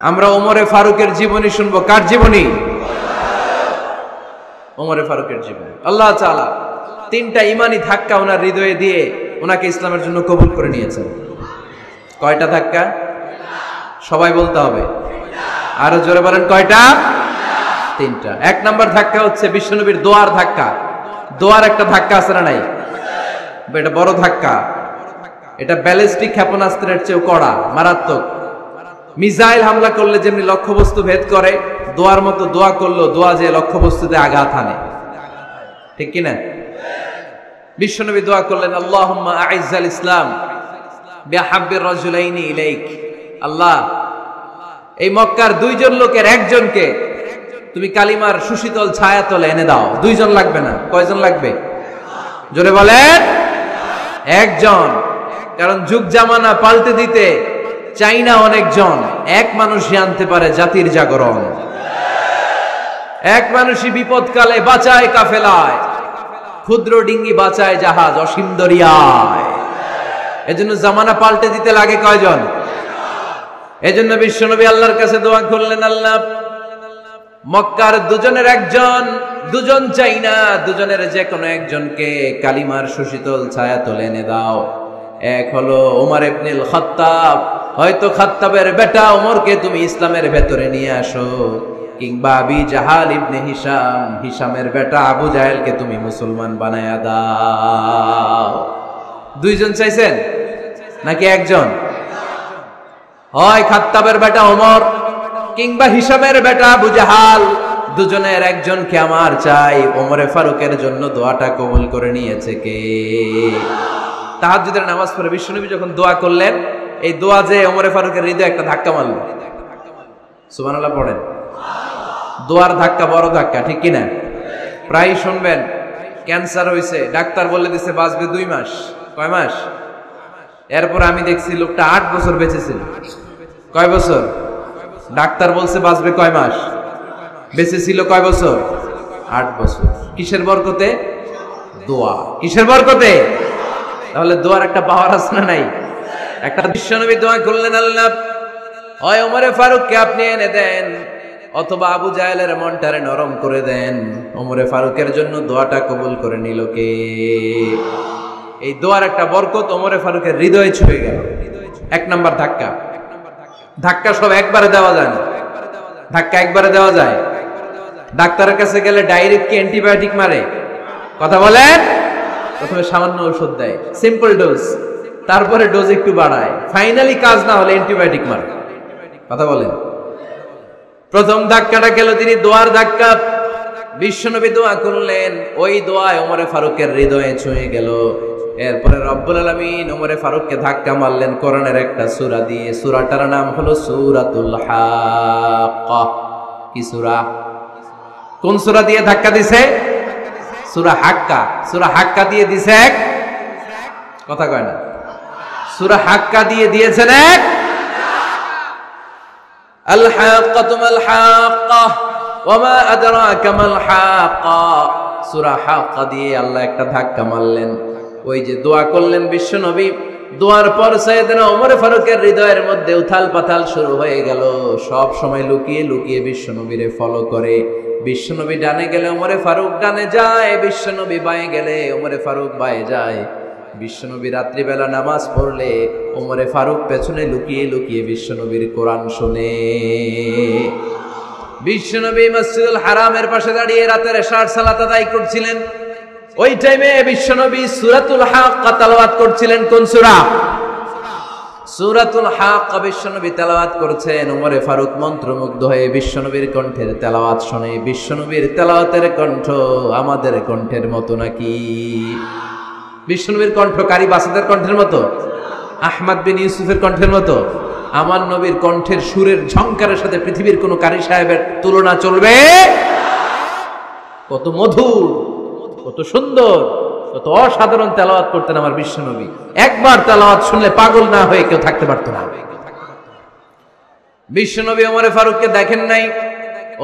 আমরা ওমরে ফারুকের জীবনী শুনব। কার জীবনী? ওমরে ফারুকের জীবনী। আল্লাহ তাআলা তিনটা ইমানি ধাক্কা ওনার হৃদয়ে দিয়ে ওনাকে ইসলামের জন্য কবুল করে নিয়েছেন। কয়টা ধাক্কা? সবাই বলতে হবে। আরও জোরে বলেন, কয়টা? তিনটা। এক নম্বর ধাক্কা হচ্ছে বিশ্বনবীর দোয়ার ধাক্কা। দোয়ার একটা ধাক্কা আছে না নাই? এটা বড় ধাক্কা। এটা ব্যালিস্টিক ক্ষেপণাস্ত্রের চেয়েও কড়া, মারাত্মক। মিসাইল হামলা করলে যেমনি লক্ষ্যবস্তু ভেদ করে, দোয়ার মতো দোয়া করল দোয়া যে লক্ষ্যবস্তুতে আঘাত আনে। ঠিক কিনা বিশ্বনবী দোয়া করলেন, আল্লাহুম্মা আইজ্জাল ইসলাম বিহাব্বির রাজুলাইনি ইলাইক। আল্লাহ, এই মক্কার দুইজন লোকের একজনকে তুমি কালিমার সুশীতল ছায়া তলে এনে দাও। দুইজন লাগবে না? কয়জন লাগবে? জোরে বলেন, একজন। কারণ যুগ জামানা পাল্টে দিতে চাই না অনেকজন, এক মানুষই আনতে পারে জাতির জাগরণ। এক মানুষই বিপদকালে বাঁচায় কাফেলায়, ক্ষুদ্র ডিঙ্গি বাঁচায় জাহাজ অসীম দরিয়ায়। এজন্য জামানা পাল্টে দিতে লাগে কয়জন? এজন্য বিশ্বনবী আল্লাহর কাছে দোয়া করলেন, আল্লাহ, মক্কার দুজনের একজন, দুজন চাই না দুজনের যে কোনো একজনকে কালিমার সুশীতল ছায়া তোলে এনে দাও। এক হলো ওমর ইবনুল খাত্তাব হয়তো খাত্তাবের বেটা ওমরকে তুমি ইসলামের ভেতরে নিয়ে আসো। কিংবা জাহাল ইবনে হিসাম হিসামের বেটা আবু জাহেলকে তুমি মুসলমান বানায়া দাও। দুইজন চাইছেন? নাকি একজন? হয় খাত্তাবের বেটা ওমর কিংবা হিসামের বেটা আবু জাহাল, দুজনের একজনকে আমার চাই। ওমরে ফারুকের জন্য দোয়াটা কবুল করে নিয়েছে কে? তাহাজ্জুদের নামাজ পড়ে বিশ্বনবী যখন দোয়া করলেন এই দোয়া যে ওমরে ফারুকের হৃদয় একটা ধাক্কা মারল। সুবহানাল্লাহ পড়েন। দোয়ার ধাক্কা বড় ধাক্কা, ঠিক কিনা? প্রায় শুনবেন, ক্যান্সার হয়েছে ডাক্তার বলে দিছে বাঁচবে দুই মাস, কয় মাস? এরপর আমি দেখছি লোকটা আট বছর বেঁচেছিল। কয় বছর? ডাক্তার বলছে বাঁচবে কয় মাস? বেঁচেছিল কয় বছর? আট বছর। কিসের বরকতে? দোয়া। কিসের বরকতে? তাহলে দোয়ার একটা পাওয়ার আছে না নাই? একটা বিশ্বনবী দোয়া করলেন আল্লাহ। হয় ওমরে ফারুককে আপনি এনে দেন, অথবা আবু জাহেলের মনটারে নরম করে দেন। ওমরে ফারুকের জন্য দোয়াটা কবুল করে নিল কে? এই দোয়ার একটা বরকত ওমরে ফারুকের হৃদয়ে ছুঁয়ে গেল। এক নাম্বার ধাক্কা। ধাক্কা সব একবারে দেওয়া যায় না। ধাক্কা একবারে দেওয়া যায়। ডাক্তারের কাছে গেলে ডাইরেক্ট কি অ্যান্টিবায়োটিক মারে? কথা বলেন? প্রথমে সামান্য ওষুধ দেয়। Simple dose. তারপরে ডোজ একটু বাড়ায়। ফাইনালি কাজ না হলে অ্যান্টিবায়োটিক মারে। কথা বলেন। প্রথম ধাক্কাটা গেল তিনি দোয়ার ধাক্কা। বিশ্বনবী দোয়া করলেন। ওই দোয়ায় ওমরে ফারুকের হৃদয়ে ছুঁয়ে গেল। এরপরে রব্বুল আলমিন ওমরে ফারুককে ধাক্কা মারলেন কোরআনের একটা সূরা দিয়ে। সূরাটার নাম হলো সুরাতুল কি সুরা? কোন সূরা দিয়ে ধাক্কা দিছে? সূরা হাক্কা। সুরা হাক্কা দিয়ে দিছে এক। কথা কয় না। সূরা হাক্কা দিয়ে দিয়েছেন এক। ফারুকের হৃদয়ের মধ্যে পাথাল শুরু হয়ে গেল। সব সময় লুকিয়ে লুকিয়ে বিশ্বনবীরে ফলো করে। বিশ্বনবী ডানে গেলে ওমরে ফারুক ডানে যায়, বিশ্বনবী বায়ে গেলে ওমরে ফারুক বায়ে যায়। বিশ্বনবী রাত্রিবেলা নামাজ পড়লে ওমরে ফারুক পেছনে লুকিয়ে লুকিয়ে বিশ্বনবীর কোরআন শুনে। বিশ্বনবী মসজিদুল হারামের পাশে দাঁড়িয়ে রাতের ষাট সালাত আদায় করছিলেন। ওই টাইমে বিশ্বনবী সুরাতুল হাক তালাওয়াত করছিলেন কোন সুরা? সুরাতুল হাক বিশ্বনবী তেলাওয়াত করছেন। ওমরে ফারুক মন্ত্রমুগ্ধ হয়ে বিশ্বনবীর কণ্ঠের তেলাওয়াত শুনে। বিশ্বনবীর তেলাওয়াতের কণ্ঠ আমাদের কণ্ঠের মতো নাকি? বিশ্বনবীর কণ্ঠ কারি বাসাদের কণ্ঠের মতো? আহমাদ বিন ইউসুফের কণ্ঠের মতো? আমার নবীর কণ্ঠের সুরের ঝংকারের সাথে পৃথিবীর কোন কারি সাহেবের তুলনা চলবে? কত মধুর, কত সুন্দর, কত অসাধারণ তেলাওয়াত করতেন আমার বিশ্বনবী একবার তেলাওয়াত শুনলে পাগল না হয়ে কেউ থাকতে পারত না। বিশ্বনবী ওমরে ফারুককে দেখেন নাই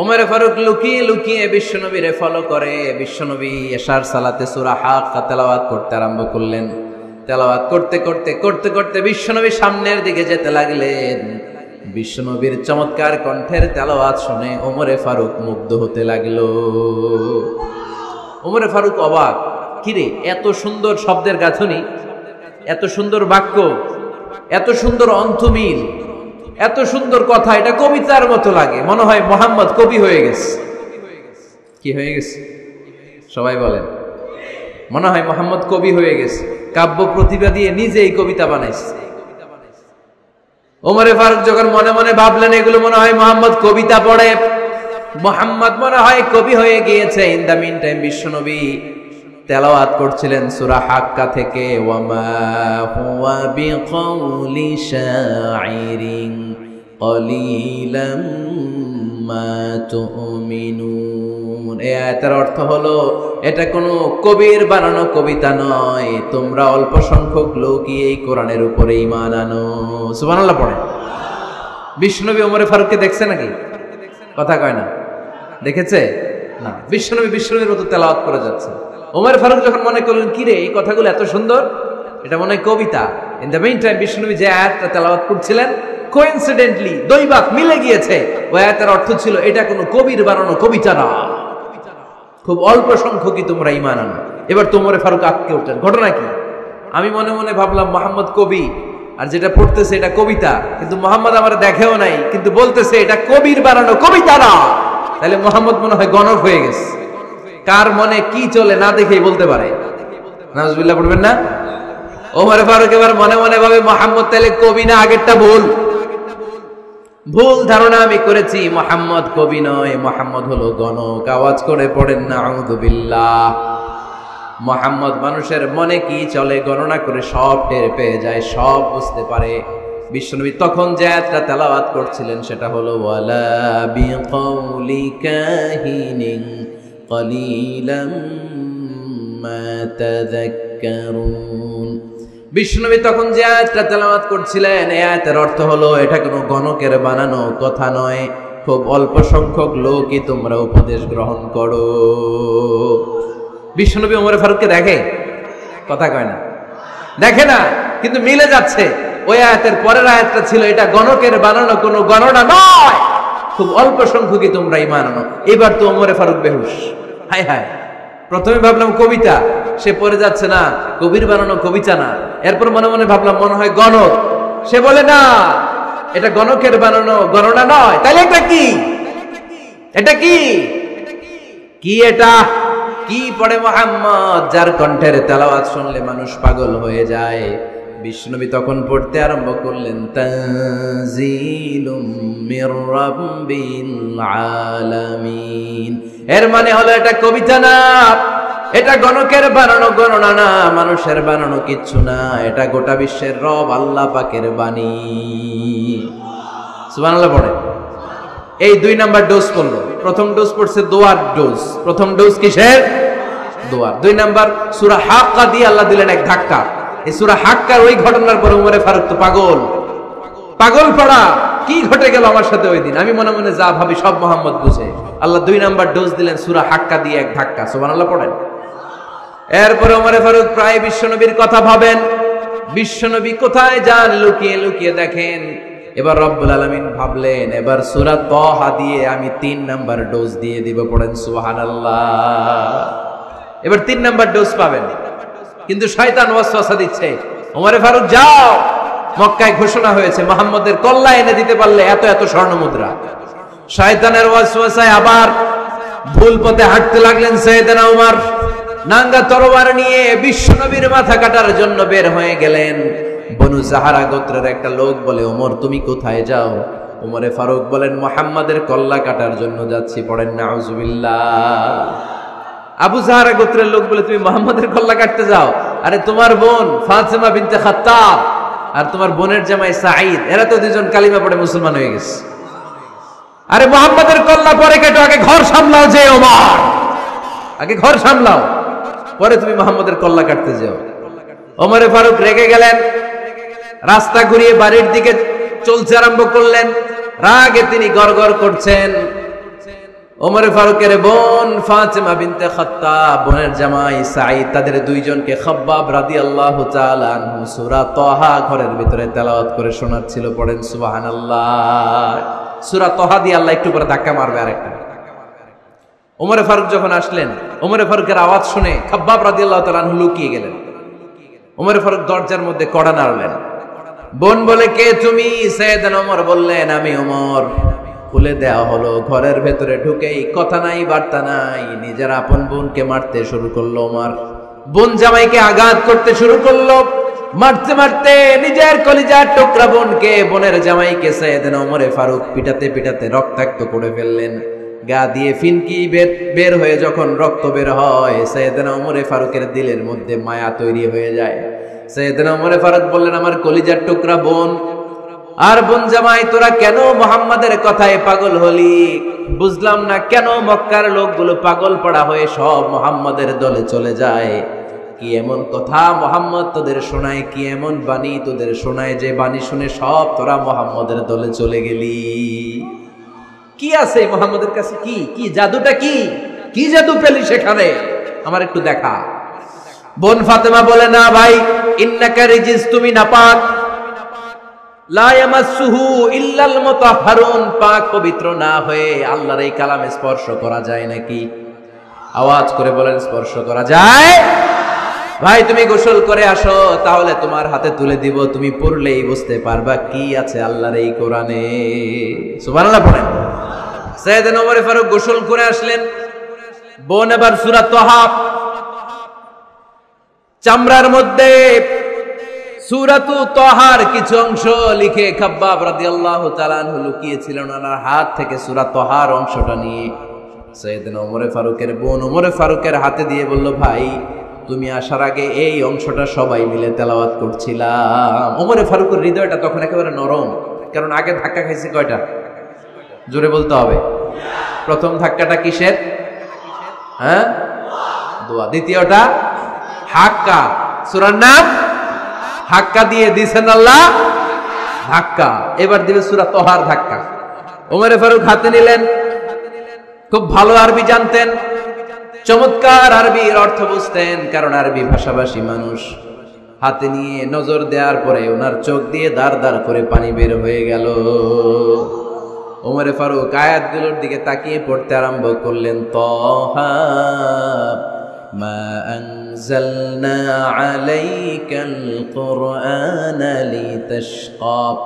ওমরে ফারুক লুকিয়ে লুকিয়ে বিশ্বনবীরে ফলো করে। বিশ্বনবী এশার সালাতে সুরা হাক তেলাওয়াত করতে আরম্ভ করলেন। তেলাওয়াত করতে করতে করতে করতে বিশ্বনবী সামনের দিকে যেতে লাগলেন। বিশ্বনবীর চমৎকার কণ্ঠের তেলাওয়াত শুনে ওমরে ফারুক মুগ্ধ হতে লাগল। ওমরে ফারুক অবাক, কিরে, এত সুন্দর শব্দের গাঁথনি, এত সুন্দর বাক্য, এত সুন্দর অন্তমিল এত সুন্দর কথা, এটা কবিতার মতো লাগে। মনে হয় মোহাম্মদ কবি হয়ে গেছে। কি হয়ে গেছে? সবাই বলেন। মনে হয় মোহাম্মদ কবি হয়ে গেছে। কাব্য প্রতিভা দিয়ে নিজেই কবিতা বানাইছে। ওমরে ফারুক যখন মনে মনে ভাবলেন, এগুলো মনে হয় মোহাম্মদ কবিতা পড়ে। মোহাম্মদ মনে হয় কবি হয়ে গিয়েছে। ইন দ্য মিন টাইম বিশ্বনবী। তেলাওয়াত করছিলেন সুরা হাক্কা থেকে, ওয়ামা হুয়া বিকাউলি শাইরিন কলিলাম অর্থ হলো, এটা কোনো কবির বানানো কবিতা নয়, তোমরা অল্প সংখ্যক লোকই এই কোরআনের উপরে ঈমান আনো। পড়ে বিষ্ণুনবী ওমরে ফারুককে দেখছে নাকি? কথা কয় না। দেখেছে? না। বিশ্বনবী বিশ্বনবীর মতো তেলাওয়াত করে যাচ্ছে। ওমর ফারুক যখন মনে করলেন, কিরে, এই কথাগুলো এত সুন্দর? এটা মনে হয় কবিতা। ইন দ্য মেইন টাইম বিশ্বনবী যে আয়াতটা তেলাওয়াত করছিলেন কোইন্সিডেন্টলি দৈবাক মিলে গিয়েছে। ওই আয়াতের অর্থ ছিল, এটা কোনো কবির বানানো কবিতা না। খুব অল্প সংখ্যকই তোমরা ইমান আনো। এবার তোমরে ফারুক আটকে উঠলেন। ঘটনা কি? আমি মনে মনে ভাবলাম, মোহাম্মদ কবি, আর যেটা পড়তেছে এটা কবিতা। কিন্তু মোহাম্মদ আমার দেখেও নাই, কিন্তু বলতেছে, এটা কবির বানানো কবিতা না। তাহলে মোহাম্মদ মনে হয় গণক হয়ে গেছে। কার মনে কি চলে না দেখেই বলতে পারে? নাজবিল্লাহ পড়বেন না? ওমর ফারুক এবার মনে মনে ভাবে, মোহাম্মদ, তাহলে কবি না আগেরটা ভুল? ভুল ধারণা আমি করেছি, মোহাম্মদ কবি নয়, মোহাম্মদ হলো গণক। আওয়াজ করে পড়েন না আউদুবিল্লাহ মোহাম্মদ মানুষের মনে কি চলে, গণনা করে সব টের পেয়ে যায়, সব বুঝতে পারে। বিশ্বনবী তখন যে আয়াতটা তেলাওয়াত করছিলেন, সেটা হলো, ওয়ালা বিকাউলি قليلا ما تذكرون বিষ্ণুনবী তখন যে আয়াতটা তেলাওয়াত করছিলেন এই আয়াতের অর্থ হলো এটা কোনো গণকের বানানো কথা নয় খুব অল্প সংখ্যক লোকই তোমরা উপদেশ গ্রহণ করো বিষ্ণুনবী ওমরে ফারুককে দেখে কথা কয় না দেখে না কিন্তু মিলে যাচ্ছে ওই আয়াতের পরের আয়াতটা ছিল এটা গণকের বানানো কোনো গণনা নয় খুব অল্প সংখ্যকই তোমরা ইমান আনো। এবার তো ওমরে ফারুক বেহুশ। হায় হায়। প্রথমে ভাবলাম কবিতা। সে পড়ে যাচ্ছে না। কবির বানানো কবিতা না। এরপর মনে মনে ভাবলাম, মনে হয় গণক। সে বলে, না, এটা গণকের বানানো গণনা নয়। তাহলে এটা কি? এটা কি? কি এটা? কি পড়ে মোহাম্মদ, যার কণ্ঠের তেলাওয়াত শুনলে মানুষ পাগল হয়ে যায়। বিষ্ণুবী তখন পড়তে আরম্ভ করলেন আলামিন। এর মানে হলো এটা কবিতা না, এটা গণকের বানানো গণনা না, মানুষের বানানো কিচ্ছু না, এটা গোটা বিশ্বের রব আল্লাহ পাকের বাণী। পড়ে। এই দুই নাম্বার ডোজ পড়ল, প্রথম ডোজ পড়ছে দোয়ার ডোজ, প্রথম ডোজ কিসের? দোয়ার। দুই নাম্বার সুরা হাক্কা দিয়ে আল্লাহ দিলেন এক ধাক্কা। সুরা হাক্কার ওই ঘটনার পরে উমরে ফারুক তো পাগল। পাগল পড়া, কি ঘটে গেল আমার সাথে ওই দিন? আমি মনে মনে যা ভাবি সব মোহাম্মদ বুঝে। আল্লাহ দুই নাম্বার ডোজ দিলেন সুরা হাক্কা দিয়ে এক ধাক্কা। সোমান আল্লাহ পড়েন। এরপরে ওমরে ফারুক প্রায় বিশ্বনবীর কথা ভাবেন। বিশ্বনবী কোথায় যান? লুকিয়ে লুকিয়ে দেখেন। এবার রব্বুল আলমিন ভাবলেন, এবার সুরা তহা দিয়ে আমি তিন নাম্বার ডোজ দিয়ে দিব। পড়েন সুহান এবার তিন নাম্বার ডোজ পাবেন। কিন্তু শয়তান ওয়াসওয়াসা দিচ্ছে। ওমরে ফারুক, যাও। মক্কায় ঘোষণা হয়েছে, মোহাম্মদের কল্লা এনে দিতে পারলে এত এত স্বর্ণ মুদ্রা। শয়তানের ওয়াসওয়াসায় আবার ভুল পথে হাঁটতে লাগলেন সৈয়দনা উমার। নাঙ্গা তরবার নিয়ে বিশ্বনবীর মাথা কাটার জন্য বের হয়ে গেলেন। বনু জাহারা গোত্রের একটা লোক বলে, ওমর, তুমি কোথায় যাও? ওমরে ফারুক বলেন, মোহাম্মদের কল্লা কাটার জন্য যাচ্ছি, পড়েন না আবু জাহারা গোত্রের লোক বলে, তুমি মোহাম্মদের কল্লা কাটতে যাও। আরে, তোমার বোন ফাতেমা বিনতে খাত্তাব আর তোমার বোনের জামাই সাঈদ। এরা তো দুজন কালিমা পড়ে মুসলমান হয়ে গেছে। আরে, মোহাম্মদের কল্লা পরে কেটো, আগে ঘর সামলাও যে ওমর। আগে ঘর সামলাও। পরে তুমি মোহাম্মদের কল্লা কাটতে যাও। ওমরে ফারুক রেগে গেলেন, রাস্তা ঘুরিয়ে বাড়ির দিকে চলতে আরম্ভ করলেন। রাগে তিনি গড় করছেন। ওমরে ফারুকের বোন ফাতেমা বিনতে খাত্তাব, বোনের জামাই সাঈদ, তাদের দুইজনকে খাব্বাব রাদিয়াল্লাহু তাআলা আনহু সূরা তাহা ঘরের ভিতরে তেলাওয়াত করে শোনাচ্ছিল, পড়েন সুবহানাল্লাহ। সূরা তাহা দিয়ে আল্লাহ একটু পরে ধাক্কা মারবে আরেকটা। ওমরে ফারুক যখন আসলেন, ওমরে ফারুকের আওয়াজ শুনে খাব্বাব রাদিয়াল্লাহু তাআলা আনহু লুকিয়ে গেলেন। ওমরে ফারুক দরজার মধ্যে কড়া নাড়লেন। বোন বলে, কে তুমি? সৈয়দান ওমর বললেন, আমি ওমর। খুলে দেওয়া হলো। ঘরের ভেতরে ঢুকেই কথা নাই, বার্তা নাই। নিজের আপন বোনকে মারতে শুরু করল ওমর বোন জামাইকে আঘাত করতে শুরু করল। মারতে মারতে নিজের কলিজার টুকরা বোনকে, বোনের জামাইকে সৈয়দান ওমরে ফারুক পিটাতে পিটাতে রক্তাক্ত করে ফেললেন। গা দিয়ে ফিনকি বের বের হয়ে যখন রক্ত বের হয়, সৈয়দনা ওমরে ফারুকের দিলের মধ্যে মায়া তৈরি হয়ে যায়। সৈয়দনা ওমরে ফারুক বললেন, আমার কলিজার টুকরা বোন আর বোন জামাই, তোরা কেন মোহাম্মদের কথায় পাগল হলি? বুঝলাম না কেন মক্কার লোকগুলো পাগল পড়া হয়ে সব মোহাম্মদের দলে চলে যায়। কি এমন কথা মোহাম্মদ তোদের শোনায়, কি এমন বাণী তোদের শোনায় যে বাণী শুনে সব তোরা মোহাম্মদের দলে চলে গেলি? কি আছে মোহাম্মদের কাছে কি? কি জাদুটা কি? কি জাদু পেলি সেখানে? আমার একটু দেখা। বোন ফাতেমা বলে, না ভাই, ইন্নাকা রিজিস তুমি ইল্লাল মুতাহহারুন পাক পবিত্র না হয়ে আল্লাহর এই স্পর্শ করা যায় নাকি? আওয়াজ করে বলেন, স্পর্শ করা যায়। ভাই, তুমি গোসল করে আসো, তাহলে তোমার হাতে তুলে দিব, তুমি পড়লেই বুঝতে পারবা কি আছে আল্লাহর এই কোরআনে। ওমর ফারুক গোসল করে আসলেন। বোন এবার সূরা চামড়ার মধ্যে সুরাতু তহার কিছু অংশ লিখে খাব্বাব রাদিয়াল্লাহু তাআলা লুকিয়েছিলেন ওনার হাত থেকে সূরা তহার অংশটা নিয়ে। সৈয়দনা ওমরে ফারুকের বোন ওমরে ফারুকের হাতে দিয়ে বলল, ভাই, তুমি আসার আগে এই অংশটা সবাই মিলে তেলাওয়াত করছিলাম। ওমরে ফারুকের হৃদয়টা তখন একেবারে নরম, কারণ আগে ধাক্কা খাইছে কয়টা? জোরে বলতে হবে। প্রথম ধাক্কাটা কিসের? হ্যাঁ? দোয়া। দ্বিতীয়টা হাক্কা সুরার নাম? হাক্কা দিয়ে দিছেন আল্লাহ? ধাক্কা। এবার দিবে সুরা তোহার ধাক্কা। ওমরে ফারুক হাতে নিলেন। খুব ভালো আরবি জানতেন। চমৎকার আরবির অর্থ বুঝতেন, কারণ আরবি ভাষাভাষী মানুষ। হাতে নিয়ে নজর দেওয়ার পরে ওনার চোখ দিয়ে দাঁড় দাঁড় করে পানি বের হয়ে গেল। ওমরে ফারুক আয়াতগুলোর দিকে তাকিয়ে পড়তে আরম্ভ করলেন, তহা মা أنزلنا عليك القرآن لتشقى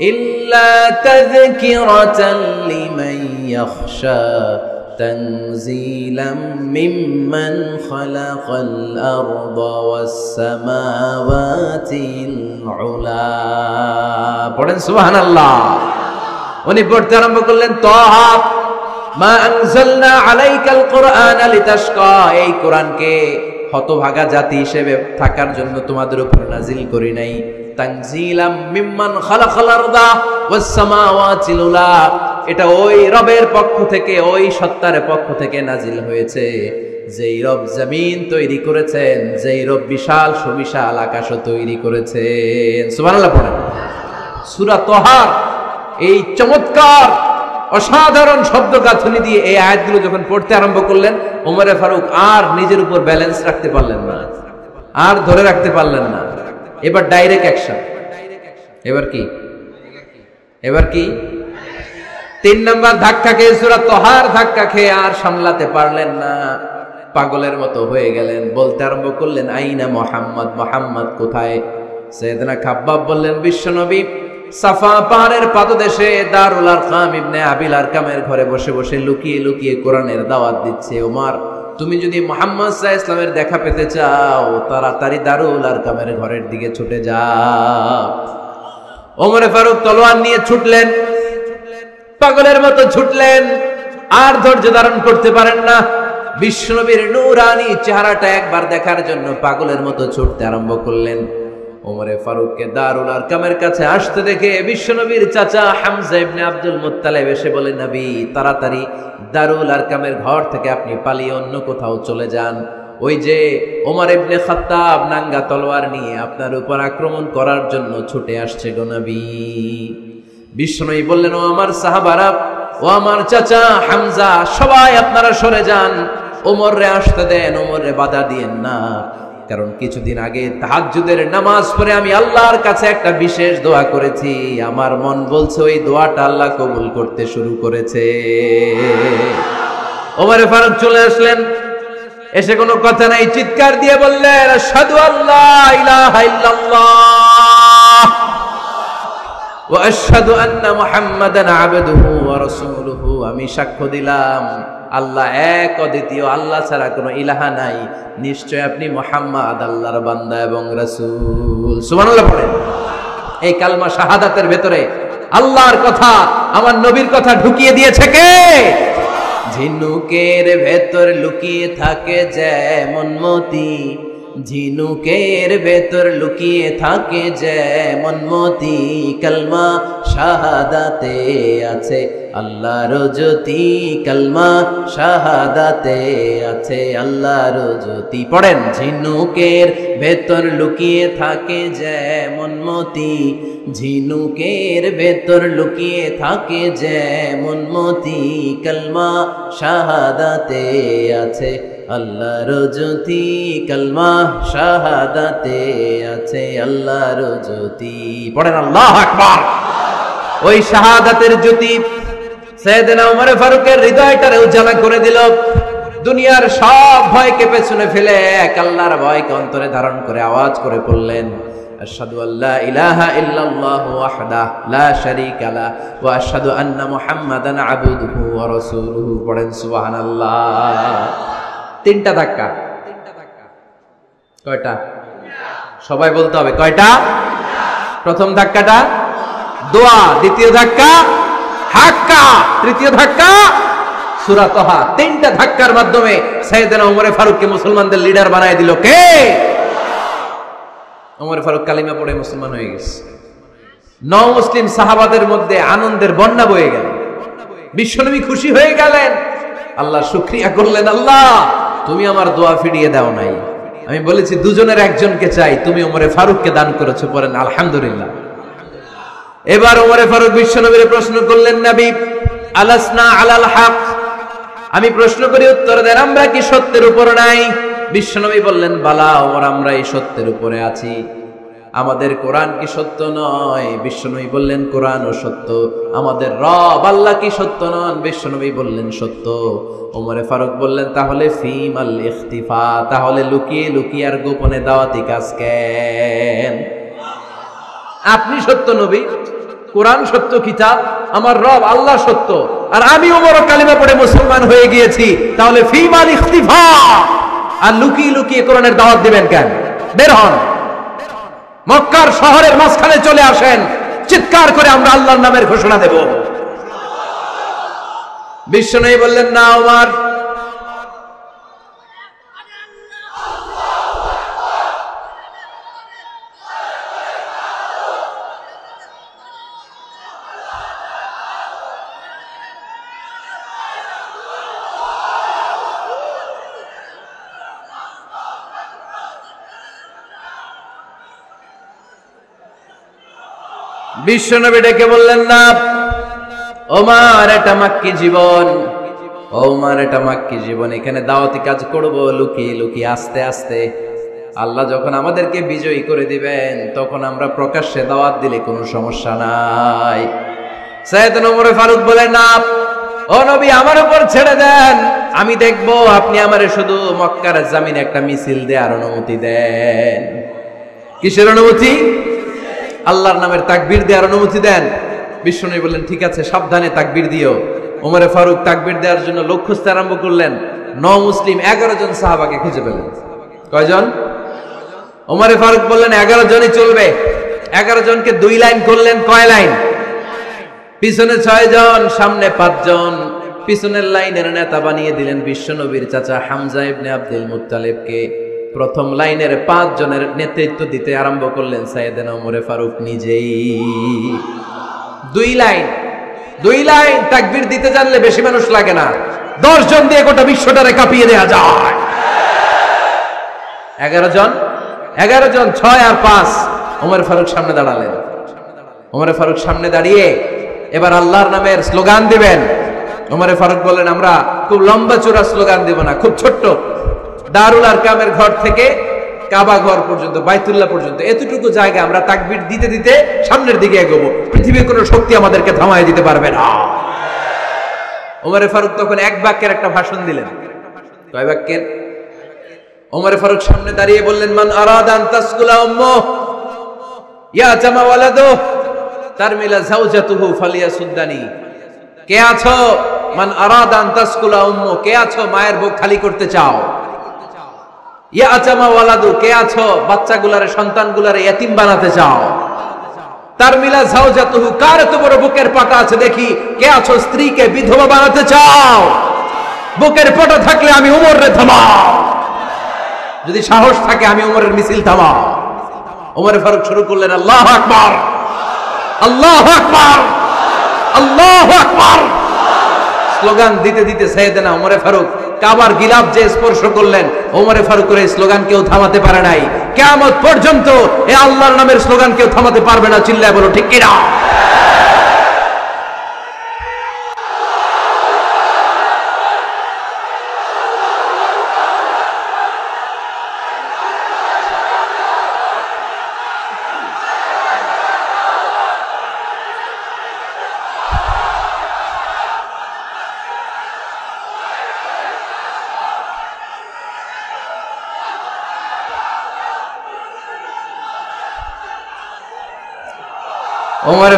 إلا تذكرة لمن يخشى تنزيلا ممن خلق الأرض والسماوات العلا পড়েন সুবহান আল্লাহ উনি পড়তে আরম্ভ করলেন তহা এই কোরআনকে হতভাগা জাতি হিসেবে থাকার জন্য তোমাদের উপর নাজিল করি নাই। তানজিলাম মিম্মান খালাকাল আরদা এটা ওই রবের পক্ষ থেকে, ওই সত্তার পক্ষ থেকে নাজিল হয়েছে। যেই রব জমিন তৈরি করেছেন, যেই রব বিশাল সুবিশাল আকাশও তৈরি করেছেন। সুবহানাল্লাহ পড়েন। সূরা তোহার, এই চমৎকার অসাধারণ শব্দ গাঁথনি দিয়ে এই আয়াতগুলো যখন পড়তে আরম্ভ করলেন, ওমরে ফারুক আর নিজের উপর ব্যালেন্স রাখতে পারলেন না। আর ধরে রাখতে পারলেন না। এবার ডাইরেক্ট অ্যাকশন এবার কি? এবার কি? তিন নম্বর ধাক্কা খেয়ে সুরা তোহার ধাক্কা খেয়ে আর সামলাতে পারলেন না। পাগলের মতো হয়ে গেলেন। বলতে আরম্ভ করলেন, আইনা মোহাম্মদ মোহাম্মদ কোথায়? সৈয়দনা খাব্বাব বললেন, বিশ্বনবী সাফা পাহাড়ের পাদদেশে দারুল আরকাম ইবনে আবিল আরকামের ঘরে বসে বসে লুকিয়ে লুকিয়ে কোরআনের দাওয়াত দিচ্ছে। ওমার, তুমি যদি মোহাম্মদ সাহা ইসলামের দেখা পেতে চাও, তাড়াতাড়ি দারুল আরকামের ঘরের দিকে ছুটে যাও ওমরে ফারুক তলোয়ার নিয়ে ছুটলেন। পাগলের মতো ছুটলেন। আর ধৈর্য ধারণ করতে পারেন না। বিশ্বনবীর নূরানি চেহারাটা একবার দেখার জন্য পাগলের মতো ছুটতে আরম্ভ করলেন। ওমরে ফারুককে দারুল আরকামের কাছে আসতে দেখে বিশ্বনবীর চাচা হামজা ইবনে আব্দুল মুত্তালিব এসে বলে, নবী, তাড়াতাড়ি দারুল আরকামের ঘর থেকে আপনি পালিয়ে অন্য কোথাও চলে যান। ওই যে ওমর ইবনে খাত্তাব নাঙ্গা তলোয়ার নিয়ে আপনার উপর আক্রমণ করার জন্য ছুটে আসছে গো নবী। বিশ্বনবী বললেন, ও আমার সাহাবারা, ও আমার চাচা হামজা, সবাই আপনারা সরে যান। ওমর রে আসতে দেন ওমর রে বাধা দিয়েন না। কারণ কিছুদিন আগে তাহাজ্জুদের নামাজ পড়ে আমি আল্লাহর কাছে একটা বিশেষ দোয়া করেছি। আমার মন বলছে, ওই দোয়াটা আল্লাহ কবুল করতে শুরু করেছে। ওমারে ফারুক চলে আসলেন। এসে কোনো কথা নাই, চিৎকার দিয়ে বললেন সাধু আল্লাহ ইলাহা ইল্লাল্লাহ ওয়া আশহাদু আন্না মুহাম্মাদান আবদুহু ওয়া রাসূলুহু। আমি সাক্ষ্য দিলাম। আল্লাহ এক অদ্বিতীয়, আল্লাহ ছাড়া কোনো ইলাহা নাই। নিশ্চয় আপনি মোহাম্মদ, আল্লাহর বান্দা এবং রাসূল। সুবহানাল্লাহ পড়েন। এই কালমা শাহাদাতের ভেতরে আল্লাহর কথা, আমার নবীর কথা ঢুকিয়ে দিয়েছে কে? ঝিনুকের ভেতর লুকিয়ে থাকে যেমন মতি। ঝিনুকের ভেতর লুকিয়ে থাকে যেমন মতি কালমা, শাহাদাতে আছে। আল্লাহর জ্যোতি কালমা, শাহাদাতে আছে। আল্লাহর জ্যোতি। পড়েন, ঝিনুকের ভেতর লুকিয়ে থাকে যেমন মতি। ঝিনুকের ভেতর লুকিয়ে থাকে যেমন মতি কালমা, শাহাদাতে আছে। আল্লাহর জ্যোতি, কালমা শাহাদাতে আছে আল্লাহর জ্যোতি। পড়েন আল্লাহ আকবার। ওই শাহাদাতের জ্যোতি সৈয়দনা উমর ফারুকের হৃদয়টারে উজ্জ্বলা করে দিল। দুনিয়ার সব ভয়কে পেছনে ফেলে এক আল্লাহর ভয়কে অন্তরে ধারণ করে আওয়াজ করে পড়লেন আশহাদু আল্লা ইলাহা ইল্লাল্লাহু ওয়াহদাহ লা শারীকা লা ওয়া আশহাদু আন্না মুহাম্মাদান আবদুহু ওয়া রাসূলুহু। পড়েন সুবহানাল্লাহ। তিনটা ধাক্কা। কয়টা? সবাই বলতে হবে, কয়টা? প্রথম ধাক্কাটা, দোয়া, দ্বিতীয় ধাক্কা হাক্কা তৃতীয় ধাক্কা সুরাতহা তিনটা ধাক্কার মাধ্যমে সাইয়েদনা ওমরে ফারুককে মুসলমানদের লিডার বানায় দিল কে? ওমরে ফারুক কালিমা পড়ে মুসলমান হয়ে গেছে। ন মুসলিম সাহাবাদের মধ্যে আনন্দের বন্যা বয়ে গেল। বিশ্বনবী খুশি হয়ে গেলেন। আল্লাহ শুক্রিয়া করলেন, আল্লাহ। তুমি আমার দোয়া ফিরিয়ে দাও নাই। আমি বলেছি, দুজনের একজনকে চাই। তুমি ওমরে ফারুককে দান করেছ পড়েন আলহামদুলিল্লাহ। এবার ওমরে ফারুক বিশ্বনবীর প্রশ্ন করলেন, নবী, আলাসনা আলাল হক? আমি প্রশ্ন করি, উত্তর দেন, আমরা কি সত্যের উপর নাই? বিশ্বনবী বললেন, বালা, ওমর, আমরা এই সত্যের উপরে আছি। আমাদের কোরআন কি সত্য নয়? বিশ্বনবী বললেন কোরআন ও সত্য। আমাদের রব আল্লাহ কি সত্য নন? বিশ্বনবী বললেন, সত্য। ওমরে ফারুক বললেন, তাহলে ফিম আল ইখতিফা, তাহলে লুকিয়ে লুকিয়ে আর গোপনে দাওয়াতি কাজ কেন? আপনি সত্য নবী? কোরআন সত্য কিতাব? আমার রব আল্লাহ সত্য। আর আমি ওমর কালিমা পড়ে মুসলমান হয়ে গিয়েছি, তাহলে ফিমাল ইখতিফা। আর লুকিয়ে লুকিয়ে কোরআনের দাওয়াত দিবেন কেন? বের হন। মক্কার শহরের মাঝখানে চলে আসেন। চিৎকার করে আমরা আল্লাহর নামের ঘোষণা দেব। বিশ্ব নেই বললেন, না ওমর বিশ্বনবী ডেকে বললেন, না, ওমার এটা মাক্কি জীবন। ওমার এটা মাক্কি জীবন। এখানে দাওয়াতি কাজ করব, লুকিয়ে লুকিয়ে, আস্তে আস্তে। আল্লাহ যখন আমাদেরকে বিজয়ী করে দিবেন, তখন আমরা প্রকাশ্যে দাওয়াত দিলে কোনো সমস্যা নাই। সৈয়দ নমরে ফারুক বলেন না, ও নবী, আমার উপর ছেড়ে দেন। আমি দেখব, আপনি আমারে শুধু মক্কার জামিনে একটা মিছিল দেওয়ার অনুমতি দেন। কিসের অনুমতি? আল্লাহর নামের তাকবির দেওয়ার অনুমতি দেন। বিষ্ণু বললেন, ঠিক আছে, সাবধানে তাকবির দিও। ওমরে ফারুক তাকবির দেওয়ার জন্য লক্ষ্য খুঁজতে আরম্ভ করলেন। ন মুসলিম, এগারো জন সাহাবাকে খুঁজে পেলেন। কয়জন? ওমরে ফারুক বললেন, এগারো জনই চলবে। এগারো জনকে দুই লাইন করলেন, কয় লাইন? পিছনে ছয় জন, সামনে পাঁচজন পিছনের লাইনের নেতা বানিয়ে দিলেন বিশ্বনবীর চাচা হামজা ইবনে আব্দুল মুত্তালিবকে। প্রথম লাইনের পাঁচ জনের নেতৃত্ব দিতে আরম্ভ করলেন সাইয়েদেন ওমরে ফারুক নিজেই। দুই লাইন দুই লাইন তাকবির দিতে জানলে বেশি মানুষ লাগে না। দশ জন দিয়ে গোটা বিশ্বটারে কাঁপিয়ে দেয়া যায়। এগারো জন এগারো জন, ছয় আর পাঁচ। ওমর ফারুক সামনে দাঁড়ালেন। ওমর ফারুক সামনে দাঁড়িয়ে এবার আল্লাহর নামের স্লোগান দিবেন। ওমরে ফারুক বলেন আমরা খুব লম্বা চূড়া স্লোগান দেব না, খুব ছোট্ট। দারুল আর কামের ঘর থেকে কাবা ঘর পর্যন্ত, বাইতুল্লাহ পর্যন্ত। এতটুকু জায়গা আমরা তাকবির দিতে দিতে সামনের দিকে এগোবো। পৃথিবীর কোনো শক্তি আমাদেরকে থামায় দিতে পারবে না। ওমরে ফারুক তখন এক বাক্যের একটা ভাষণ দিলেন। কয় বাক্যের? ওমরে ফারুক সামনে দাঁড়িয়ে বললেন, মান আরাদান তাসকুলা উম্মু, ইয়া জামা ওয়ালাদু। তারমিলা জাওজাতুহু ফালিয়া সুদ্দানি কে আছো? মান আরাদান তাসকুলা উম্মু, কে আছো? মায়ের বুক খালি করতে চাও। ইয়া কে আছো? বানাতে চাও। তার মিলা কার বুকের পাটা আছে দেখি? স্ত্রীকে বিধবা বানাতে চাও? বুকের থাকলে আমি উমর যদি সাহস থাকে, আমি উমরের মিছিল থামাও। উমরে ফারুক শুরু করলেন, আল্লাহ আকবার। আল্লাহ আকবার। আল্লাহ আকবার। স্লোগান দিতে দিতে সৈয়দনা ওমরে ফারুক কাবার গিলাফ যে স্পর্শ করলেন, ওমরে ফারুকের এই স্লোগান কেউ থামাতে পারে নাই। কেমন পর্যন্ত এ আল্লাহর নামের স্লোগান কেউ থামাতে পারবে না, চিল্লায় বলো, ঠিক কিনা?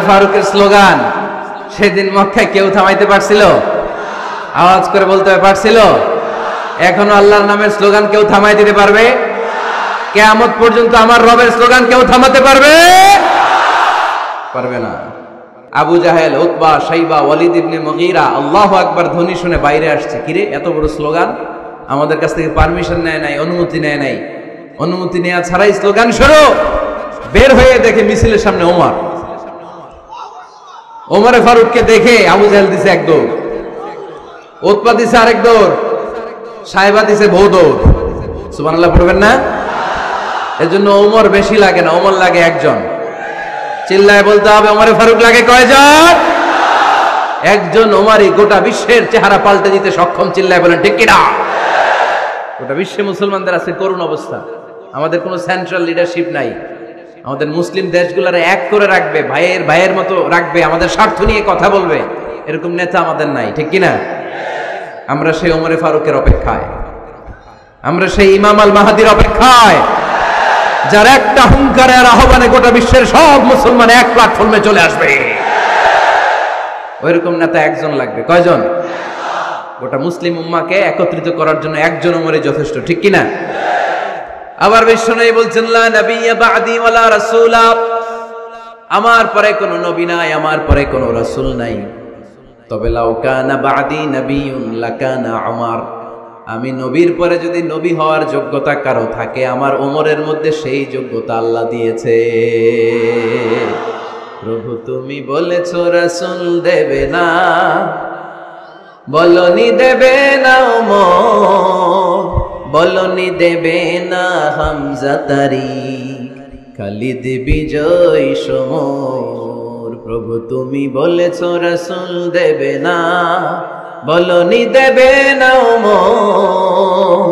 ফারুকের স্লোগান, সেদিন মক্কায় কেউ থামাইতে পারছিল? আওয়াজ করে বলতে পারছিল? এখনও আল্লাহর নামের স্লোগান কেউ থামাই দিতে পারবে? কেয়ামত পর্যন্ত আমার রবের স্লোগান কেউ থামাতে পারবে? পারবে না। আবু জাহেল, উতবা সাইবা ওয়ালিদ ইবনে মগিরা, আল্লাহ আকবার ধ্বনি শুনে বাইরে আসছে। কিরে, এত বড় স্লোগান? আমাদের কাছ থেকে পারমিশন নেয় নাই, অনুমতি নেয় নাই। অনুমতি নেওয়া ছাড়াই স্লোগান শুরু। বের হয়ে দেখে মিছিলের সামনে ওমর। ওমরে ফারুককে দেখে আবু জাহেল দিছে এক দৌড়। উৎপা দিছে আরেক দৌড়। সাহেবা দিছে বহু দৌড়। সুবহানাল্লাহ পড়বেন না? এজন্য ওমর বেশি লাগে না, ওমর লাগে একজন। চিল্লায় বলতে হবে, ওমরে ফারুক লাগে কয়জন? একজন ওমারই গোটা বিশ্বের চেহারা পাল্টে দিতে সক্ষম, চিল্লায় বলেন, ঠিক কিনা? গোটা বিশ্বে মুসলমানদের আছে করুণ অবস্থা। আমাদের কোনো সেন্ট্রাল লিডারশিপ নাই। আমাদের মুসলিম দেশগুলোর এক করে রাখবে, ভাইয়ের ভাইয়ের মতো রাখবে, আমাদের স্বার্থ নিয়ে কথা বলবে, এরকম নেতা আমাদের নাই, ঠিক কিনা? আমরা সেই ওমরে ফারুকের অপেক্ষায়, আমরা সেই ইমাম আল মাহাদির অপেক্ষায়, যার একটা হুঙ্কারের আহ্বানে গোটা বিশ্বের সব মুসলমান এক প্ল্যাটফর্মে চলে আসবে। ওইরকম নেতা একজন লাগবে, কয়জন? গোটা মুসলিম উম্মাকে একত্রিত করার জন্য একজন ওমরে যথেষ্ট, ঠিক কিনা? আবার বিশ্বনবী বলছেন আমার পরে কোনো নবী নাই, আমার পরে কোনো রাসূল নাই। তবে উমর। আমি নবীর পরে যদি নবী হওয়ার যোগ্যতা কারও থাকে, আমার ওমরের মধ্যে সেই যোগ্যতা আল্লাহ দিয়েছে। প্রভু, তুমি বলেছ রাসূল দেবে না। বলনি দেবে না ওমর বলনি দেবে না হামজা তারিক খালিদ বিজয় সমর, প্রভু তুমি বলেছ রসুল দেবে না। বলনি দেবে না ওমর,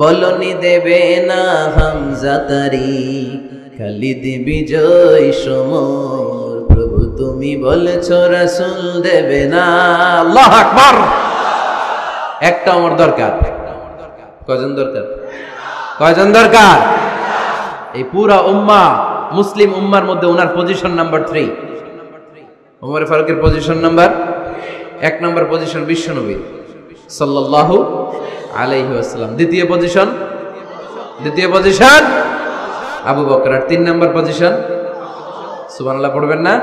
বলনি দেবে না হামজা তারিক খালিদ বিজয় সমর, প্রভু তুমি বলেছ রসুল দেবে না। একটা আমার দরকার। কয়জন দরকার? কয়জন দরকার? এই পুরা উম্মা, মুসলিম উম্মার মধ্যে ওনার পজিশন নাম্বার থ্রি উমর ফারুকের পজিশন নাম্বার এক নম্বর পজিশন বিশ্বনবী সাল্লাল্লাহু আলাইহি আসসালাম দ্বিতীয় পজিশন দ্বিতীয় পজিশন আবু বকর আর তিন নম্বর পজিশন সুবহানাল্লাহ, পড়বেন না?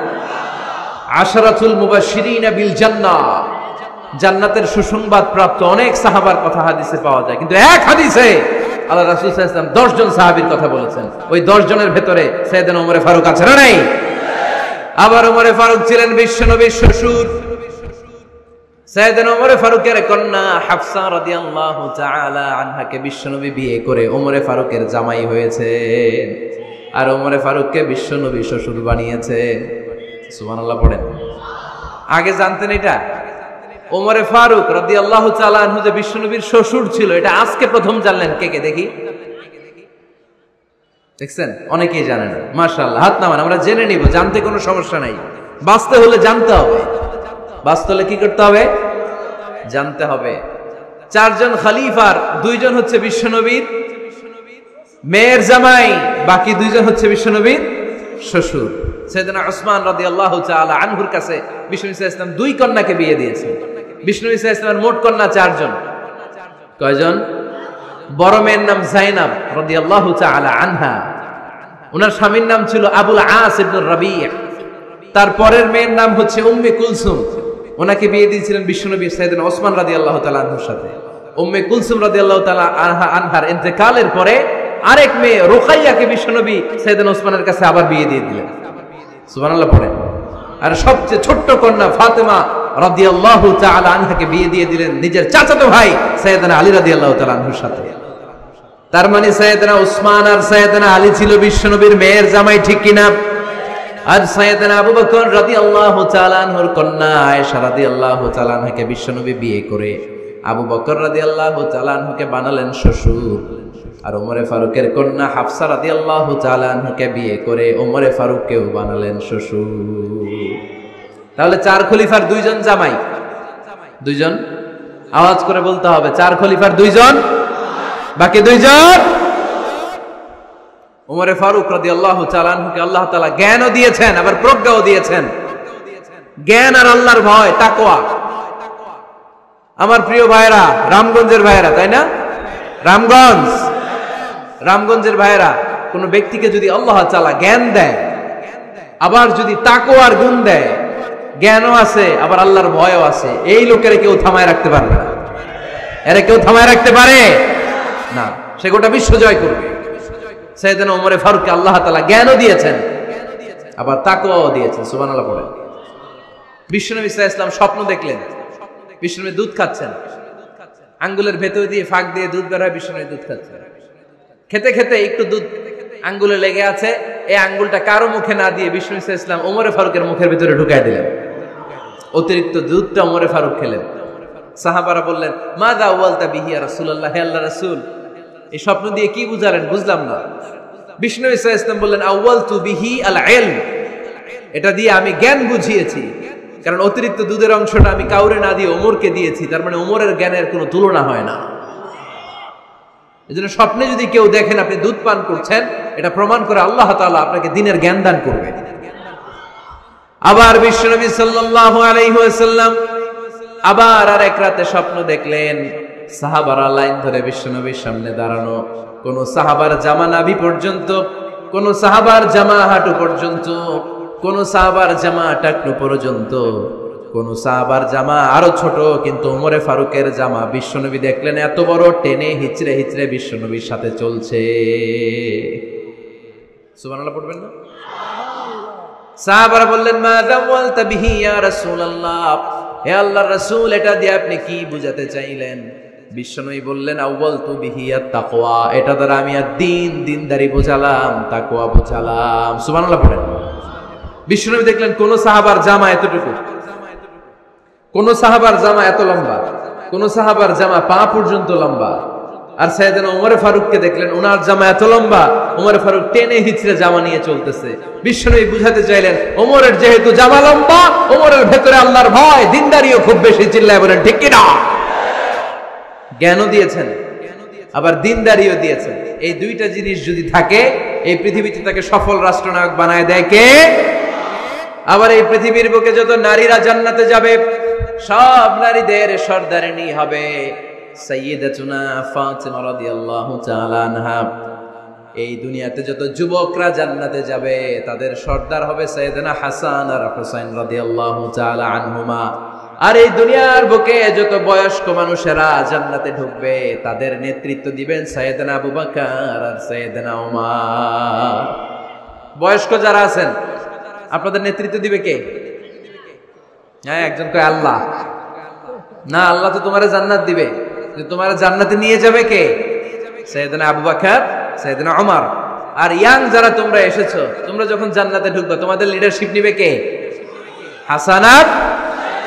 আশরাতুল মুবাশশিরিনা বিল জান্নাহ। জান্নাতের সুসংবাদ প্রাপ্ত অনেক সাহাবার কথা হাদিসে পাওয়া যায়। কিন্তু এক হাদিসে আল্লাহ রাসুল ইসলাম দশ জন সাহাবির কথা বলেছেন। ওই দশ জনের ভেতরে সৈয়দিন ওমরে ফারুক আছে না নাই? আবার ওমরে ফারুক ছিলেন বিশ্বনবীর শ্বশুর। সৈয়দিন ওমরে ফারুকের কন্যা হাফসা রাদিয়াল্লাহু তাআলা আনহাকে বিশ্বনবী বিয়ে করে ওমরে ফারুকের জামাই হয়েছে। আর ওমরে ফারুককে বিশ্বনবী শ্বশুর বানিয়েছে। সুবহানাল্লাহ পড়েন। আগে জানতেন এটা? ওমরে ফারুক রাদি আল্লাহ চালানহু যে বিশ্বনবীর শ্বশুর ছিল, এটা আজকে প্রথম জানলেন কে কে, দেখি। দেখছেন? অনেকেই জানে না মার্শাল্লাহ হাত নামান, আমরা জেনে নিব, জানতে কোনো সমস্যা নাই। বাঁচতে হলে জানতে হবে। বাঁচতে হলে কি করতে হবে? জানতে হবে। চারজন খালিফার, দুইজন হচ্ছে বিশ্বনবীর মেয়ের জামাই, বাকি দুইজন হচ্ছে বিশ্বনবীর শ্বশুর। সেদিন ওসমান রাদি আল্লাহ আনহুর কাছে ইসা ইসলাম দুই কন্যাকে বিয়ে দিয়েছে বিষ্ণু ইসা ইসলামের মোট কন্যা চারজন। কয়জন? বড় মেয়ের নাম জাইনাব রদি আল্লাহ আনহা। ওনার স্বামীর নাম ছিল আবুল আস ইবনুর রাবিয়া তার পরের মেয়ের নাম হচ্ছে উম্মে কুলসুম। ওনাকে বিয়ে দিয়েছিলেন বিশ্বনবী সাইদিন ওসমান রাদি আল্লাহ আনহুর সাথে। উম্মে কুলসুম রাদি আল্লাহ তালা আনহা আনহার ইন্তেকালের পরে আরেক মেয়ে রোকাইয়াকে বিশ্বনবী সাইদিন ওসমানের কাছে আবার বিয়ে দিয়ে দিলেন। সুবহানাল্লাহ পরে আর সবচেয়ে ছোট্ট কন্যা ফাতেমা রাদিয়াল্লাহু তাআলা আনহাকে বিয়ে দিয়ে দিলেন নিজের চাচাতো ভাই সাইয়েদনা আলী রাদিয়াল্লাহু তাআলা আনহুর সাথে। তার মানে সাইয়েদনা উসমান আর সাইয়েদনা আলী ছিল বিশ্বনবীর মেয়ের জামাই, ঠিক কিনা? আর সাইয়েদনা আবু বকর রাদিয়াল্লাহু তাআলা আনহুর কন্যা আয়েশা রাদিয়াল্লাহু তাআলা আনহাকে বিশ্বনবী বিয়ে করে আবু বকর রাদিয়াল্লাহু তাআলা আনহুকে বানালেন শ্বশুর। আর ওমরে ফারুকের কন্যা হাফসা রাদিয়াল্লাহু তাআলা আনহুকে বিয়ে করে ওমরে ফারুককেও বানালেন শ্বশুর। তাহলে চার খলিফার দুইজন জামাই। দুইজন? আওয়াজ করে বলতে হবে, চার খলিফার দুইজন? বাকি দুইজন? উমরে ফারুক রাদি আল্লাহ চালানহুকে আল্লাহ তালা জ্ঞানও দিয়েছেন, আবার প্রজ্ঞাও দিয়েছেন। জ্ঞান আর আল্লাহর ভয় তাকোয়া আমার প্রিয় ভাইরা রামগঞ্জের ভাইরা তাই না? রামগঞ্জ। রামগঞ্জের ভাইরা কোন ব্যক্তিকে যদি আল্লাহ চালা জ্ঞান দেয়, আবার যদি তাকোয়ার গুণ দেয় জ্ঞানও আছে, আবার আল্লাহর ভয়ও আছে। এই লোকের কেউ থামায় রাখতে পারবে না। এরা কেউ থামায় রাখতে পারে? না। সে গোটা বিশ্ব জয় করবে। সেদিন ওমরে ফারুককে আল্লাহ তালা জ্ঞানও দিয়েছেন, আবার তাকুয়াও দিয়েছেন সুবান আল্লাহ পড়ে। বিশ্বনবী ইসলাম ইসলাম স্বপ্ন দেখলেন, বিশ্বনবী দুধ খাচ্ছেন। আঙ্গুলের ভেতর দিয়ে ফাঁক দিয়ে দুধ বের হয়, বিশ্বনবী দুধ খাচ্ছেন। খেতে খেতে একটু দুধ আঙ্গুলে লেগে আছে, এই আঙ্গুলটা কারও মুখে না দিয়ে বিষ্ণু ইসলাম ওমরে ফারুকের মুখের ভিতরে ঢুকাই দিলেন। অতিরিক্ত দুধটা ওমরে ফারুক খেলেন। সাহাবারা বললেন মা দা ওয়ালতা বিহিয়া রাসূলুল্লাহ, হে আল্লাহ রাসূল। এই স্বপ্ন দিয়ে কি বুঝালেন? বুঝলাম না। বিষ্ণু ইসা ইসলাম বললেন আউয়াল তু বিহি আল ইলম। এটা দিয়ে আমি জ্ঞান বুঝিয়েছি, কারণ অতিরিক্ত দুধের অংশটা আমি কাউরে না দিয়ে ওমরকে দিয়েছি, তার মানে ওমরের জ্ঞানের কোনো তুলনা হয় না। এই জন্য স্বপ্নে যদি কেউ দেখেন আপনি দুধ পান করছেন, এটা প্রমাণ করে আল্লাহ তাআলা আপনাকে দিনের জ্ঞান দান করবে। আবার বিশ্বনবী সাল্লাল্লাহু আলাইহি আবার আর এক রাতে স্বপ্ন দেখলেন, সাহাবারা লাইন ধরে বিশ্বনবীর সামনে দাঁড়ানো। কোন সাহাবার জামা নাভি পর্যন্ত, কোন সাহাবার জামা হাঁটু পর্যন্ত, কোন সাহাবার জামা টাকনু পর্যন্ত, কোন সাহাবার জামা আরও ছোট, কিন্তু ওমরে ফারুকের জামা বিশ্বনবী দেখলেন, এত বড় টেনে হিচড়ে হিচড়ে বিশ্বনবীর সাথে চলছে। সুবহানাল্লাহ, পড়বেন না? সাহাবারা বললেন, মা দাওয়ালতা বিহি ইয়া রাসূলুল্লাহ? হে আল্লাহর রাসূল, এটা দিয়ে আপনি কি বুঝাতে চাইলেন? বিশ্বনবী বললেন আউয়াল তু বিহি তাকওয়া। এটা দ্বারা আমি আর দিন দিনদারি বোঝালাম, তাকওয়া বোঝালাম। সুবহানাল্লাহ পড়েন। বিশ্বনবী দেখলেন, কোন সাহাবার জামা এতটুকু। কোন সাহাবার জামা এত লম্বা। কোন সাহাবার জামা পা পর্যন্ত লম্বা। আর সাইয়েদিন ওমরে ফারুককে দেখলেন, ওনার জামা এত লম্বা। ওমরে ফারুক টেনে হিচড়ে জামা নিয়ে চলতেছে। বিশ্বনবী বুঝাতে চাইলেন, ওমরের যেহেতু জামা লম্বা, ওমরের ভেতরে আল্লাহর ভয়, দিনদারিও খুব বেশি। চিল্লায় বলেন, ঠিক কিনা? জ্ঞানও দিয়েছেন, আবার দিনদারিও দিয়েছেন। এই দুইটা জিনিস যদি থাকে, এই পৃথিবীতে তাকে সফল রাষ্ট্রনায়ক বানায় দেয় কে? আবার এই পৃথিবীর বুকে যত নারীরা জান্নাতে যাবে, সব নারীদের সর্দারিনী হবে। সাইয়্যিদাতুনা ফাতিমা রাদিয়াল্লাহু তাআলা আনহা। এই দুনিয়াতে যত যুবকরা জান্নাতে যাবে, তাদের সর্দার হবে সাইয়েদনা হাসান আর হুসাইন রাদিয়াল্লাহু তাআলা আনহুমা। আর এই দুনিয়ার বুকে যত বয়স্ক মানুষেরা জান্নাতে ঢুকবে, তাদের নেতৃত্ব দিবেন সাইয়েদনা আবু বকর আর সাইয়েদনা ওমর বয়স্ক যারা আছেন, আপনাদের নেতৃত্ব দিবে কে? হ্যাঁ একজন কয় আল্লাহ। না, আল্লাহ তো তোমার জান্নাত দিবে। তোমার জান্নাতে নিয়ে যাবে কে? সৈয়দনা আবু বাকর সৈয়দনা ওমর আর ইয়াং যারা তোমরা এসেছ, তোমরা যখন জান্নাতে ঢুকবে, তোমাদের লিডারশিপ নিবে কে? হাসানাত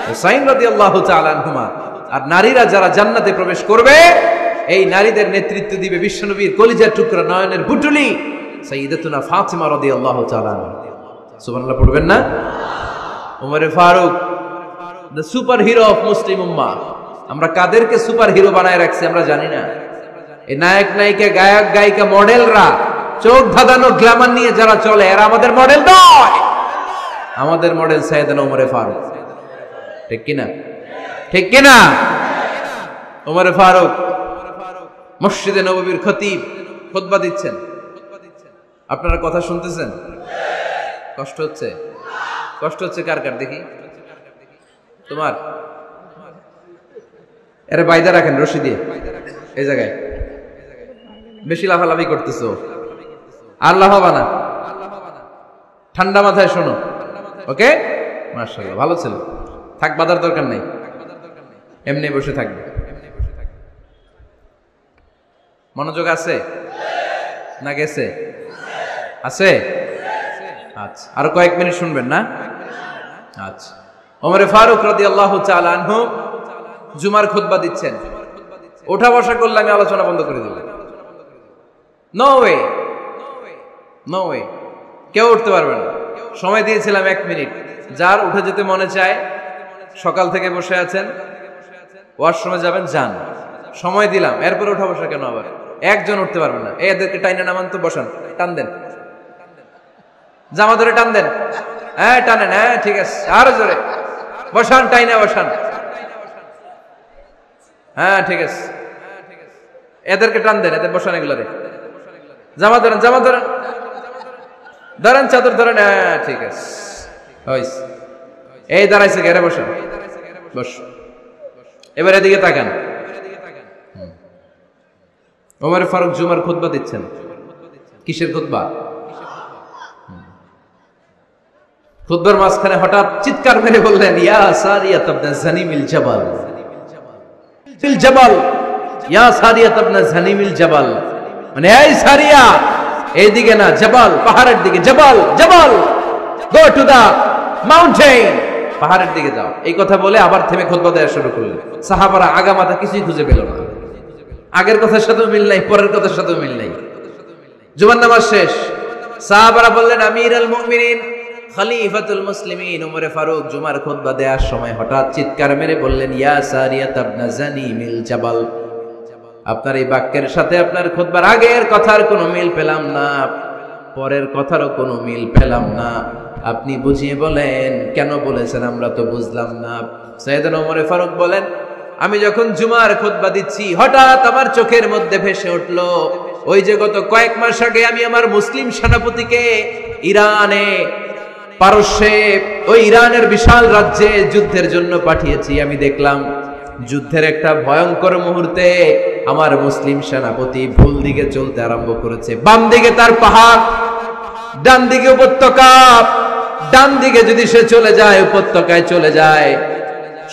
হুসাইন রাদিয়াল্লাহু তাআলা আনহুমা। আর নারীরা যারা জান্নাতে প্রবেশ করবে, এই নারীদের নেতৃত্ব দিবে বিশ্বনবীর কলিজার টুকরা নয়নের বুটুলি সাইয়্যিদাতুনা ফাতিমা রাদিয়াল্লাহু তাআলা সুবহানাল্লাহ, পড়বেন না? উমরে Farooq the superhero of Muslim উম্মা আমরা কাদেরকে সুপার হিরো বানায় রাখছি আমরা জানি না। এই নায়ক, নায়িকা, গায়ক, গায়িকা, মডেলরা চোখ ধাঁধানো গ্ল্যামার নিয়ে যারা চলে, এরা আমাদের মডেল নয়। আমাদের মডেল সাইয়েদানা উমরে ফারুক। ঠিক কিনা? ঠিক কিনা? উমরে ফারুক। মসজিদে নববীর খতিব খুতবা দিচ্ছেন। আপনারা কথা শুনতেছেন? কষ্ট হচ্ছে? কষ্ট হচ্ছে কার কার দেখি? তোমার? এরে বাইদা রাখেন, রশি দিয়ে। এই জায়গায়। বেশি লাফালাফি করতেছো। লাফাবা না। ঠান্ডা মাথায় শোনো। ওকে? মার্শাল্লাহ ভালো ছিল। থাক, বাধার দরকার নাই। এমনি বসে থাকবে। মনোযোগ আছে? না গেছে? আছে? আচ্ছা আরও কয়েক মিনিট শুনবেন না? আচ্ছা। ওমরে ফারুক রাদি আল্লাহ আনহু জুমার খুতবা দিচ্ছেন। ওঠা বসা করলে আমি আলোচনা বন্ধ করে দেব। ওয়ে কেউ উঠতে পারবে না। সময় দিয়েছিলাম এক মিনিট। যার উঠে যেতে মনে চায়, সকাল থেকে বসে আছেন। ওয়াশরুমে যাবেন, যান। সময় দিলাম। এরপর উঠা বসা কেন আবার? একজন উঠতে পারবে না। এদেরকে টাইনে নামান তো বসান। টান দেন। জামা ধরে টান দেন। হ্যাঁ টানেন। হ্যাঁ ঠিক আছে। আরও জোরে। বসান, টাইনে বসান। হ্যাঁ ঠিক আছে। এদেরকে টান দেন, এদের বসান এগুলারে জামা ধরেন জামা ধরেন। ধরেন চাদর, ধরেন হ্যাঁ ঠিক আছে। এই দাঁড়াইছে ঘেরে বসেন বস। এবার এদিকে তাকান। ওমর ফারুক জুমার খুতবা দিচ্ছেন। কিসের খুতবা? খুতবার মাঝখানে হঠাৎ চিৎকার মেরে বললেন, ইয়া সারিয়াত আবনা জানিমিল জাবাল। ফিল জাবাল। ইয়া সারিয়াত আবনা জানিমিল জাবাল। মানে এই সারিয়া, এইদিকে না, জাবাল, পাহাড়ের দিকে, জাবাল জাবাল। গো টু দা মাউন্টেন পাহাড়ের দিকে যাও। এই কথা বলে আবার থেমে খুতবা দেওয়া শুরু করলেন। সাহাবারা আগা মাথা কিছুই খুঁজে পেল না। আগের কথার সাথেও মিল নাই, পরের কথার সাথেও মিল নাই। জুমান নামাজ শেষ। সাহাবারা বললেন, আমির আল মুমিনিন খলিফাতুল মুসলিমিন উমরে ফারুক জুমার খুতবা দেওয়ার সময় হঠাৎ চিৎকার মেরে বললেন, ইয়া সারিয়াত আবনা জানি মিল জাবাল। আপনার এই বাক্যের সাথে আপনার খুতবার আগের কথার কোনো মিল পেলাম না, পরের কথারও কোনো মিল পেলাম না। আপনি বুঝিয়ে বলেন, কেন বলেছেন আমরা তো বুঝলাম না? সৈয়দন ওমরে ফারুক বলেন, আমি যখন জুমার খুতবা দিচ্ছি, হঠাৎ আমার চোখের মধ্যে ভেসে উঠল, ওই যে গত কয়েক মাস আগে আমি আমার মুসলিম সেনাপতিকে ইরানে পারস্যে ওই ইরানের বিশাল রাজ্যে যুদ্ধের জন্য পাঠিয়েছি। আমি দেখলাম, যুদ্ধের একটা ভয়ঙ্কর মুহূর্তে আমার মুসলিম সেনাপতি ভুল দিকে চলতে আরম্ভ করেছে। বাম দিকে তার পাহাড়, ডান দিকে উপত্যকা, ডান দিকে যদি সে চলে যায়, উপত্যকায় চলে যায়,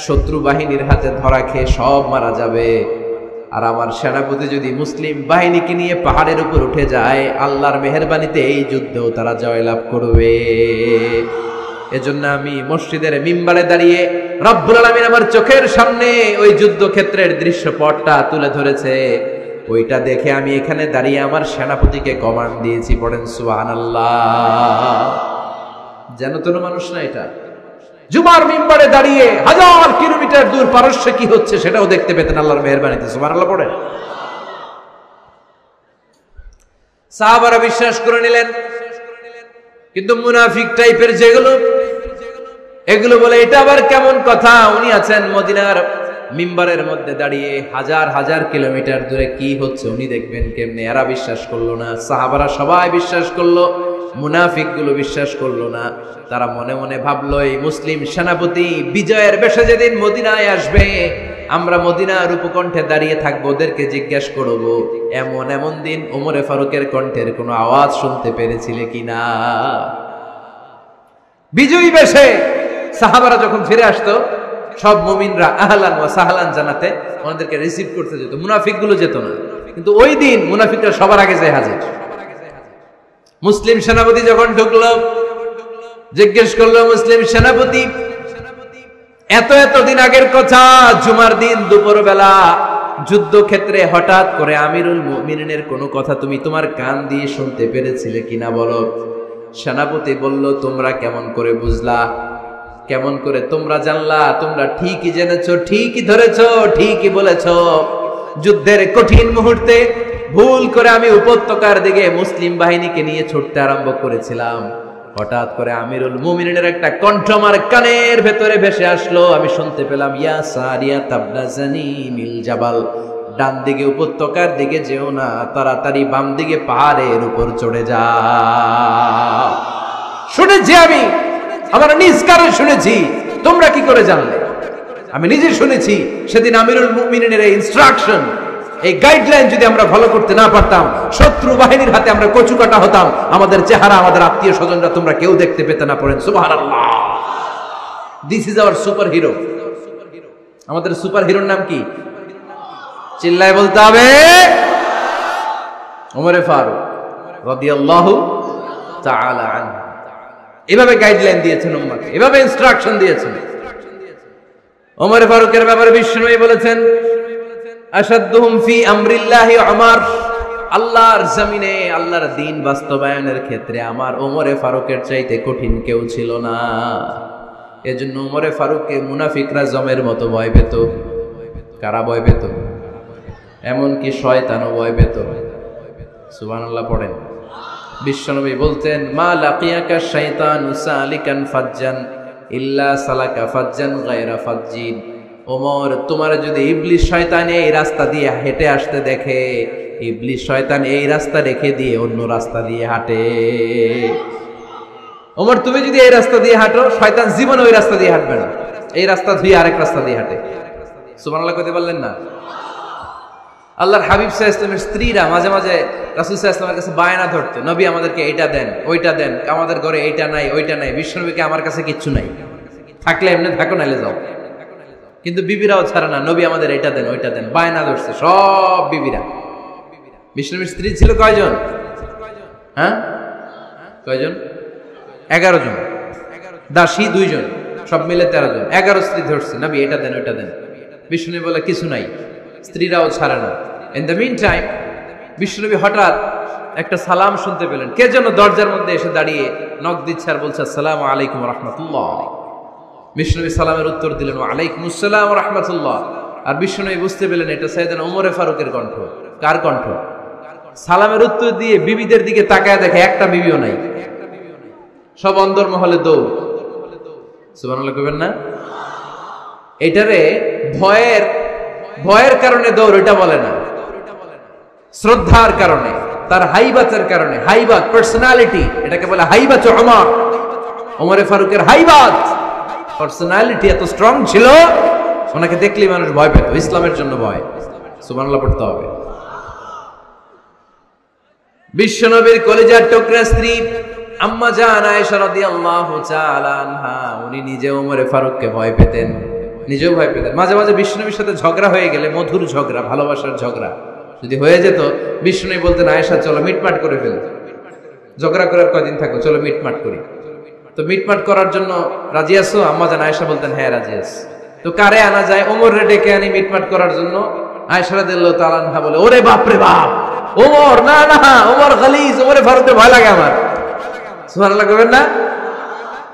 শত্রু বাহিনীর হাতে ধরা খেয়ে সব মারা যাবে। আর আমার সেনাপতি যদি মুসলিম বাহিনীকে নিয়ে পাহাড়ের উপর উঠে যায়, আল্লাহর মেহরবানিতে এই যুদ্ধেও তারা জয়লাভ করবে। এজন্য আমি মসজিদের মিম্বারে দাঁড়িয়ে রব্বুল আলমিন আমার চোখের সামনে ওই যুদ্ধক্ষেত্রের দৃশ্যপটটা তুলে ধরেছে। ওইটা দেখে আমি এখানে দাঁড়িয়ে আমার সেনাপতিকে কমান্ড দিয়েছি, পড়েন সুহান যেন তোর মানুষ না এটা জুমার মিম্বারে দাঁড়িয়ে হাজার কিলোমিটার দূর পারস্যে কি হচ্ছে সেটাও দেখতে পেতেন আল্লাহর মেহরবানিতে। সুমান আল্লাহ পড়েন। সাহাবারা বিশ্বাস করে নিলেন, কিন্তু মুনাফিক টাইপের যেগুলো, এগুলো বলে, এটা আবার কেমন কথা? উনি আছেন মদিনার মিম্বারের মধ্যে দাঁড়িয়ে হাজার হাজার কিলোমিটার দূরে কি হচ্ছে উনি দেখবেন কেমনে। এরা বিশ্বাস করল না। সাহাবারা সবাই বিশ্বাস করল মুনাফিকগুলো বিশ্বাস করল না। তারা মনে মনে ভাবলো, এই মুসলিম সেনাপতি বিজয়ের বেশে যেদিন মদিনায় আসবে, আমরা মদিনার উপকণ্ঠে দাঁড়িয়ে থাকব, ওদেরকে জিজ্ঞেস করব, এমন এমন দিন ওমরে ফারুকের কণ্ঠের কোনো আওয়াজ শুনতে পেরেছিলে কিনা? বিজয়ী বেশে সাহাবারা যখন ফিরে আসতো, সব মুমিনরা আহলান ওয়া সাহলান জানাতে ওনাদেরকে রিসিভ করতে যেত মুনাফিকগুলো যেত না। কিন্তু ওই দিন মুনাফিকরা সবার আগে যায় হাজির। মুসলিম সেনাপতি যখন ঢুকলো, জিজ্ঞেস করল, মুসলিম সেনাপতি, এত এত দিন আগের কথা, জুমার দিন দুপুর বেলা যুদ্ধক্ষেত্রে হঠাৎ করে আমিরুল মুমিনের কোনো কথা তুমি তোমার কান দিয়ে শুনতে পেরেছিলে কিনা বলো? সেনাপতি বলল, তোমরা কেমন করে বুঝলা? কেমন করে তোমরা জানলা? তোমরা ঠিকই জেনেছো, ঠিকই ধরেছ, ঠিকই বলেছ। যুদ্ধের কঠিন মুহূর্তে ভুল করে আমি উপত্যকার দিকে মুসলিম বাহিনীকে নিয়ে ছুটতে আরম্ভ করেছিলাম। হঠাৎ করে আমিরুল মুমিনের একটা কণ্ঠ আমার কানের ভেতরে ভেসে আসলো। আমি শুনতে পেলাম, ইয়া সারিয়া তাবনাজানি মিল জাবাল, ডান দিকে উপত্যকার দিকে যেও না, তাড়াতাড়ি বাম দিকে পাহাড়ের উপর চড়ে যা। শুনেছি আমি, আমার নিজ কানে শুনেছি, তোমরা কি করে জানলে? আমি নিজে শুনেছি, সেদিন আমিরুল মুমিনের ইনস্ট্রাকশন এই গাইডলাইন যদি আমরা ফলো করতে না পারতাম, শত্রু বাহিনীর হাতে আমরা কচু কাটা হতাম, আমাদের চেহারা, আমাদের আত্মীয় স্বজনরা তোমরা কেউ দেখতে পেতে না পড়েন। সুবহানাল্লাহ। This is our super hero আমাদের সুপার হিরোর নাম কি? চিল্লায় বলতে হবে। ওমরে ফারুক রাদিয়াল্লাহু তাআলা আনহু। এভাবে গাইডলাইন দিয়েছেন এভাবে ইনস্ট্রাকশন দিয়েছেন। ওমর ফারুকের ব্যাপারে বিষ্ণুই বলেছেন আসাদুহুম ফি আমরিল্লাহি আমার। আল্লাহর জমিনে, আল্লাহর দিন বাস্তবায়নের ক্ষেত্রে আমার ওমরে ফারুকের চাইতে কঠিন কেউ ছিল না। এজন্য ওমরে ফারুককে মুনাফিকরা জমের মতো ভয় পেত। কারা ভয় পেত? এমনকি শয়তানও ভয় পেত। সুবহানাল্লাহ পড়েন। বিশ্বনবী বলতেন, মা লাকিয়াকা শাইতান সালিকান ফাজ্জান, ইল্লা সালাকা ফাজ্জান গায়রা ফাজ্জিন। ওমর, তোমার যদি ইবলিশ শয়তান এই রাস্তা দিয়ে হেঁটে আসতে দেখে ইবলিশ শয়তান এই রাস্তা রেখে দিয়ে অন্য রাস্তা দিয়ে হাঁটে। ওমর, তুমি যদি এই রাস্তা দিয়ে হাঁটো, শয়তান জীবন ওই রাস্তা দিয়ে হাঁটবে না। এই রাস্তা ধুয়ে আরেক রাস্তা দিয়ে হাঁটে। সুবহানাল্লাহ কইতে পারলেন না? আল্লাহর হাবিব সাহা ইসলামের স্ত্রীরা মাঝে মাঝে রাসুল সাহা ইসলামের কাছে বায়না ধরতো, নবী, আমাদেরকে এইটা দেন, ওইটা দেন, আমাদের ঘরে এইটা নাই, ওইটা নাই, বিশ্বনবীকে আমার কাছে কিচ্ছু নাই। থাকলে এমনি থাকো, নাইলে যাও। কিন্তু বিবিরাও ছাড়ে না, নবী আমাদের এইটা দেন, ওইটা দেন, বায়না ধরছে, সব বিবিরা। বিষ্ণবীর স্ত্রী ছিল কয়জন? হ্যাঁ? কয়জন? এগারো জন। দাসী দুইজন, সব মিলে তেরো জন। এগারো স্ত্রী ধরছে, নবী এটা দেন, ওইটা দেন। বিষ্ণু বলে কিছু নাই, স্ত্রীরাও ছাড়ে না। ইন দ্য মিন টাইম বিষ্ণুনবী হঠাৎ একটা সালাম শুনতে পেলেন। কে যেন দরজার মধ্যে এসে দাঁড়িয়ে নখ দিচ্ছে আর বলছে, আসসালাম আলাইকুম রহমতুল্লাহ বিষ্ণুনবী সালামের উত্তর দিলেন আলাইকুম আসসালাম রহমতুল্লাহ। আর বিষ্ণুনবী বুঝতে পেলেন, এটা সাইদান ওমরে ফারুকের কণ্ঠ। কার কণ্ঠ? সালামের উত্তর দিয়ে বিবিদের দিকে তাকায় দেখে একটা বিবিও নাই। সব অন্দরমহলে দৌড়। সুবহানাল্লাহ কইবেন না? এটারে ভয়ের ভয়ের কারণে দৌড়, এটা বলে না। শ্রদ্ধার কারণে, তার হাইবাতের কারণে, হাইবাত পার্সোনালিটি এটাকে বলে হাইবাত অমর ওমরে ফারুকের হাইবাত। পার্সোনালিটি এত স্ট্রং ছিল, ওনাকে দেখলেই মানুষ ভয় পেত, ইসলামের জন্য ভয়। সুবহানাল্লাহ পড়তে হবে। বিশ্বনবীর কলেজার টুকরা স্ত্রী আম্মা জান আয়েশা রাদিয়াল্লাহু তাআলা আনহা, উনি নিজে ওমরে ফারুককে ভয় পেতেন, নিজেও ভয় পেতেন। মাঝে মাঝে বিষ্ণুবীর সাথে ঝগড়া হয়ে গেলে, মধুর ঝগড়া, ভালোবাসার ঝগড়া। যদি হয়ে যেত বিষ্ণুবী বলতেন, আয়েশা, চলো মিটমাট করে ফেল। ঝগড়া করার কয়দিন থাকো চলো মিটমাট করি। তো মিটমাট করার জন্য রাজি আসো আম্মা জান আয়েশা বলতেন হ্যাঁ রাজি আস তো কারে আনা যায়? ওমর রে ডেকে আনি মিটমাট করার জন্য। আয়েশা রাদিয়াল্লাহু তাআলা আনহা বলে, ওরে বাপ রে বাপ, ওমর, না না, ওমর খালিজ, ওমরে ভারতে ভয় লাগে আমার। সুবহানাল্লাহ কবেন না?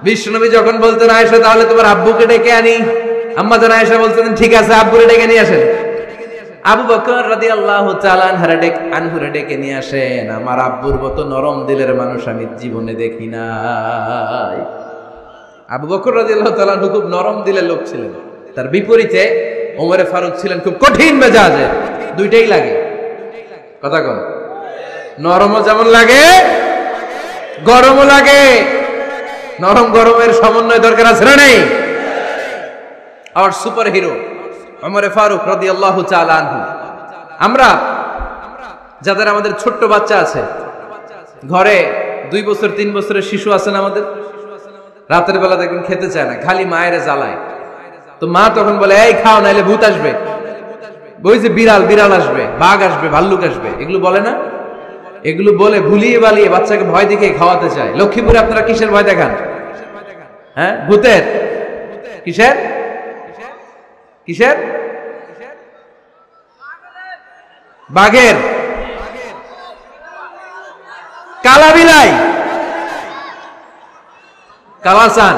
বিষ্ণুনবী যখন বলতেন, আয়েশা, তাহলে তোমার আব্বুকে ডেকে আনি। আম্মা জান আয়েশা বলতেন, ঠিক আছে, আব্বুরে ডেকে নিয়ে আসেন। আবু বকর তাআলা আনহারে ডেকে আনহুরে ডেকে নিয়ে আসেন, আমার আব্বুর মতো নরম দিলের মানুষ আমি জীবনে দেখি নাই। আবু বকর রাদিয়াল্লাহু তাআলা আনহু খুব নরম দিলের লোক ছিলেন। তার বিপরীতে ওমরে ফারুক ছিলেন খুব কঠিন মেজাজে। দুইটাই লাগে। কথা কন। নরমও যেমন লাগে, গরমও লাগে। নরম গরমের সমন্বয় দরকার আছে না নেই? আওয়ার সুপার হিরো অমরে ফারুক রদি আল্লাহ আনহু। আমরা যাদের আমাদের ছোট্ট বাচ্চা আছে, ঘরে দুই বছর, তিন বছরের শিশু আছেন আমাদের, রাতের বেলা দেখবেন খেতে চায় না, খালি মায়ের জ্বালায়। তো মা তখন বলে, এই খাও, নাইলে ভূত আসবে। ওই যে বিড়াল বিড়াল আসবে, বাঘ আসবে, ভাল্লুক আসবে। এগুলো বলে না? এগুলো বলে ভুলিয়ে বালিয়ে বাচ্চাকে ভয় দেখে খাওয়াতে চায়। লক্ষ্মীপুরে আপনারা কিসের ভয় দেখান? হ্যাঁ? ভূতের? কিসের? কিসের? বাঘের। কালা বিলাই কালাসান।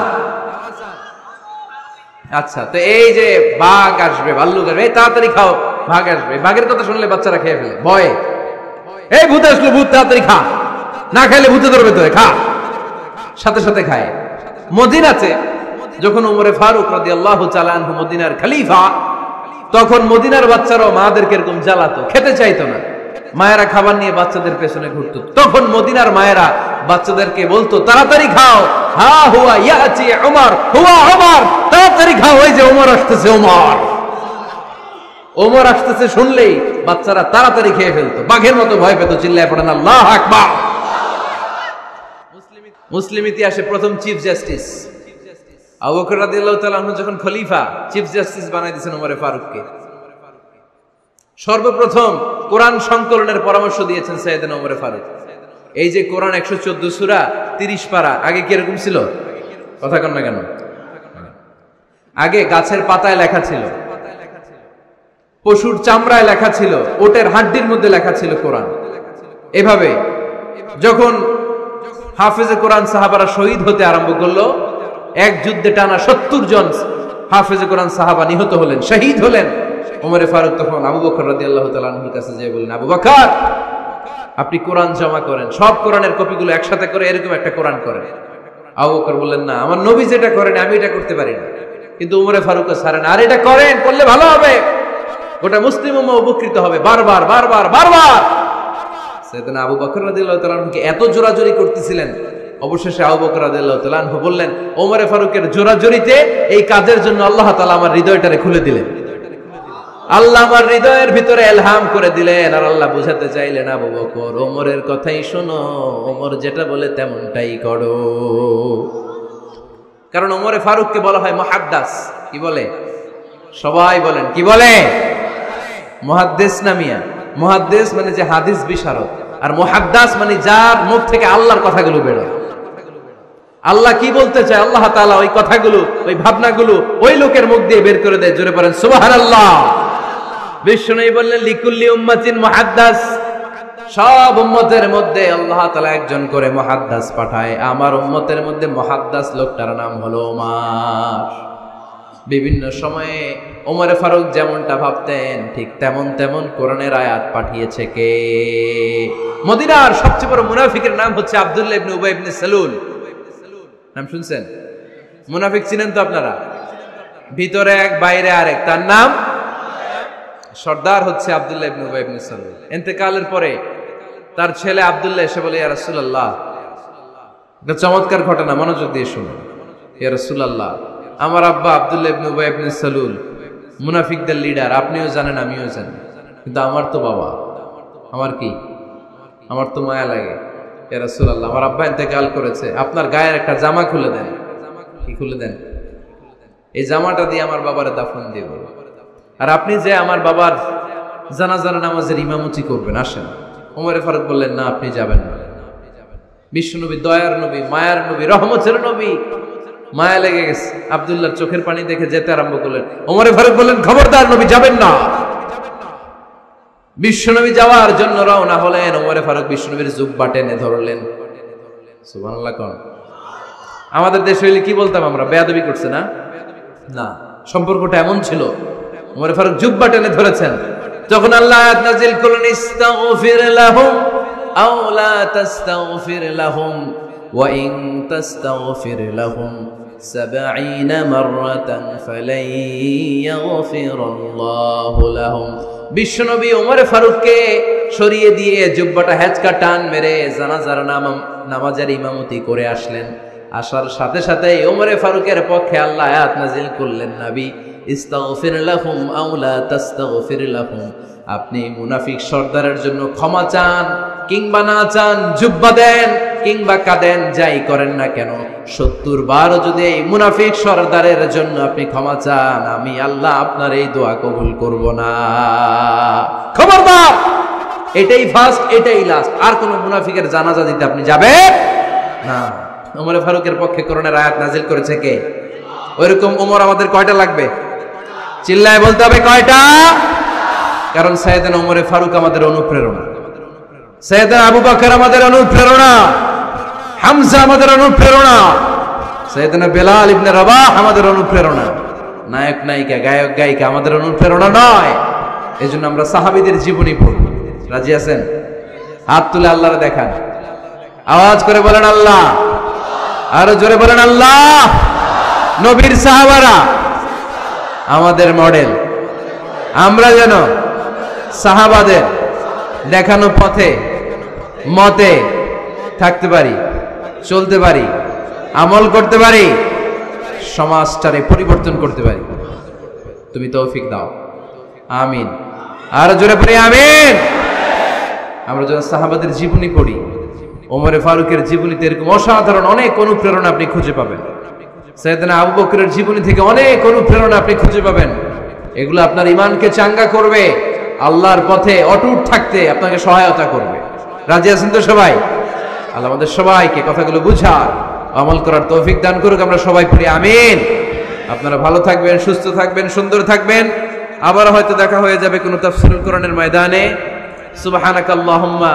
আচ্ছা তো এই যে বাঘ আসবে, ভাল্লুক আসবে তাড়াতাড়ি খাও, বাঘ আসবে। বাঘের কথা শুনলে বাচ্চারা খেয়ে ফেলে, ভয়ে। এই ভূত আসলো, ভূত, তাড়াতাড়ি খা। না খাইলে ভূতে ধরবে তো খা। সাথে সাথে খায়। মদিনাতে যখন উমরে ফারুক রাদি আল্লাহ চালানহু মদিনার খলিফা, তখন মদিনার বাচ্চারাও মাদেরকে এরকম জ্বালাতো, খেতে চাইতো না। মায়েরা খাবার নিয়ে বাচ্চাদের পেছনে ঘুরতো। তখন মদিনার মায়েরা বাচ্চাদেরকে বলতো, তাড়াতাড়ি খাও। হা হুয়া ইয়াচি ওমর হুয়া ওমর তাড়াতাড়ি খাও ওই যে ওমর আসতেছে ওমর ওমর আসতেছে শুনলেই বাচ্চারা তাড়াতাড়ি খেয়ে ফেলতো। বাঘের মতো ভয় পেত, চিল্লায় পড়েন আল্লাহ আকবার। মুসলিম ইতিহাসে প্রথম চিফ জাস্টিস আবু বকর রাদিয়াল্লাহু তাআলা আনহু যখন খলিফা চিফ জাস্টিস বানাই দিয়েছেন ওমরে ফারুককে। সর্বপ্রথম কোরআন সংকলনের পরামর্শ দিয়েছেন সৈয়দনা ওমরে ফারুক। এই যে কোরআন একশো চোদ্দ সুরা, তিরিশ পারা, আগে কি এরকম ছিল? কথা কন না কেন? আগে গাছের পাতায় লেখা ছিল। পশুর চামড়ায় লেখা ছিল। ওটের হাড্ডির মধ্যে লেখা ছিল কোরআন। এভাবে যখন হাফেজে কোরআন সাহাবারা শহীদ হতে আরম্ভ করল এক যুদ্ধে টানা সত্তর জন হাফেজ কোরআন সাহাবা নিহত হলেন, শহীদ হলেন। ওমরে ফারুক তখন আবু বকর রাদি আল্লাহ তালুর কাছে যেয়ে বললেন, আবু বকর, আপনি কোরআন জমা করেন। সব কোরআনের কপিগুলো একসাথে করে এরকম একটা কোরআন করেন। আবু বকর বললেন, না, আমার নবী যেটা করেন, আমি এটা করতে পারি না। কিন্তু উমরে ফারুক সারেন আর এটা করেন, করলে ভালো হবে। গোটা মুসলিম উপকৃত হবে। বারবার বারবার বারবার। সেদিন আবু বকর রাদিয়াল্লাহু তাআলাকে এত জোরাজোরি করতেছিলেন অবশেষে আবু বকর বললেন ওমরে ফারুকের জোরাজোরিতে এই কাজের জন্য আল্লাহ তালা আমার হৃদয়টারে খুলে দিলেন। আল্লাহ আমার হৃদয়ের ভিতরে এলহাম করে দিলেন আর আল্লাহ বুঝাতে চাইলেন, আবু বকর ওমরের কথাই শোনো ওমর যেটা বলে তেমনটাই করো। কারণ ওমরে ফারুককে বলা হয় মহাদ্দাস। কি বলে? সবাই বলেন, কি বলে? মহাদ্দেস নামিয়া মহাদ্দেস মানে যে হাদিস বিশারদ, আর মহাদ্দাস মানে যার মুখ থেকে আল্লাহর কথাগুলো বেরোয়। আল্লাহ কি বলতে চায়? আল্লাহ তাআলা ওই কথাগুলো, ওই ভাবনাগুলো ওই লোকের মুখ দিয়ে বের করে দেয়। জোরে পড়েন সুবহানাল্লাহ। বিষ্ণু বললেন, লিকুল্লি উম্মাতিন মুহাদ্দাস। সব উম্মতের মধ্যে আল্লাহ তাআলা একজন করে মুহাদ্দাস পাঠায়। আমার উম্মতের মধ্যে মুহাদ্দাস লোকটার নাম হলো ওমর বিভিন্ন সময়ে ওমরে ফারুক যেমনটা ভাবতেন, ঠিক তেমন তেমন কোরআনের আয়াত পাঠিয়েছে কে? মদিনার সবচেয়ে বড় মুনাফিকের নাম হচ্ছে আব্দুল্লাহ ইবনে উবাই ইবনে সালুল। নাম শুনছেন? মুনাফিক চিনেন তো আপনারা? ভিতরে এক, বাইরে আরেক। তার নাম সর্দার হচ্ছে আব্দুল্লাহ ইবনে ইন্তেকালের পরে তার ছেলে আব্দুল্লাহ এসে বলে, ইয়া রাসূলুল্লাহ, এটা চমৎকার ঘটনা, মনোযোগ দিয়ে শুনুন। ইয়া রাসূলুল্লাহ, আমার আব্বা আব্দুল্লাহ সালুল, মুনাফিকদের লিডার আপনিও জানেন, আমিও জানি। কিন্তু আমার তো বাবা। আমার কি? আমার তো মায়া লাগে। রাসূলুল্লাহ, আমার আব্বা ইন্তেকাল করেছে। আপনার গায়ের একটা জামা খুলে দেন। কি খুলে দেন? এই জামাটা দিয়ে আমার বাবার দাফন দিব। আর আপনি যে আমার বাবার জানাজানা নামাজের ইমামতি করবেন, আসেন। ওমরে ফারুক বললেন, না, আপনি যাবেন না। বিশ্বনবী দয়ার নবী, মায়ার নবী, রহমতের নবী, মায়া লেগে গেছে। আবদুল্লাহর চোখের পানি দেখে যেতে আরম্ভ করলেন। ওমরে ফারুক বললেন, খবরদার নবী, যাবেন না। বিশ্বনবী যাওয়ার জন্য রওনা হলেন, ওমরে ফারুক বিশ্বনবীর জুব্বা টেনে ধরলেন। সুবহানাল্লাহ কোন। আমাদের দেশে হইলে কি বলতাম আমরা? বেয়াদবি করছে না? না। সম্পর্কটা এমন ছিল, ওমরে ফারুক জুব্বা টেনে ধরেছেন। যখন আল্লাহ আয়াত নাজিল করলেন, ইস্তাগফির লাহুম আও লা তাস্তাগফির লাহুম ওয়া ইন তাস্তাগফির লাহুম 70 মাররাতান ফালাই ইয়াগফিরাল্লাহু লাহুম। বিশ্বনবী ওমরে ফারুককে সরিয়ে দিয়ে জুব্বাটা হেঁচকা টান মেরে জানাজার নাম, নামাজের ইমামতি করে আসলেন। আসার সাথে সাথে ওমরে ফারুকের পক্ষে আল্লাহ আয়াত নাজিল করলেন, নাবি, ইস্তাগফির লাহুম আও লা তাস্তাগফির লাহুম। আপনি মুনাফিক সর্দারের জন্য ক্ষমা চান কিংবা না চান, জুব্বা দেন, কিংবা কাঁদেন, যাই করেন না কেন, সত্তর বার যদি এই মুনাফিক সর্দারের জন্য আপনি ক্ষমা চান, আমি আল্লাহ আপনার এই দোয়া কবুল করব না। খবরদার! এটাই ফার্স্ট এটাই লাস্ট আর কোন মুনাফিকের জানাজা দিতে আপনি যাবেন? না। ওমর ফারুকের পক্ষে করোনার আয়াত নাজিল করেছে কে? ওইরকম ওমর আমাদের কয়টা লাগবে? চিল্লায় বলতে হবে কয়টা? কারণ সাইয়েদান ওমরে ফারুক আমাদের অনুপ্রেরণা। সৈয়দনা আবু বকর আমাদের অনুপ্রেরণা, হামজা আমাদের অনুপ্রেরণা, সৈয়দনা বেলাল ইবনে রবাহ আমাদের অনুপ্রেরণা। নায়ক, নায়িকা, গায়ক, গায়িকা আমাদের অনুপ্রেরণা নয় এই জন্য আমরা সাহাবিদের জীবনী পড়ব রাজি আছেন? হাত তুলে আল্লাহরে দেখান। আওয়াজ করে বলেন আল্লাহ। আরও জোরে বলেন আল্লাহ। নবীর সাহাবারা, আমাদের মডেল। আমরা যেন সাহাবাদের দেখানো পথে মতে থাকতে পারি, চলতে পারি, আমল করতে পারি, সমাজটারে পরিবর্তন করতে পারি। তুমি তৌফিক দাও। আমিন। আর জোরে পড়ি আমিন। আমরা যখন সাহাবাদের জীবনী পড়ি, ওমরে ফারুকের জীবনীতে এরকম অসাধারণ অনেক অনুপ্রেরণা আপনি খুঁজে পাবেন। সৈয়দনা আবু বকরের জীবনী থেকে অনেক অনুপ্রেরণা আপনি খুঁজে পাবেন। এগুলো আপনার ইমানকে চাঙ্গা করবে, আল্লাহর পথে অটুট থাকতে আপনাকে সহায়তা করবে। রাজি আছেন তো সবাই? আল্লাহ আমাদের সবাইকে কথাগুলো বুঝার, আমল করার তৌফিক দান করুক, আমরা সবাই পড়ি, আমিন। আপনারা ভালো থাকবেন, সুস্থ থাকবেন, সুন্দর থাকবেন। আবার হয়তো দেখা হয়ে যাবে কোনো তাফসিরুল কোরআনের ময়দানে। সুবহানাকাল্লাহুম্মা।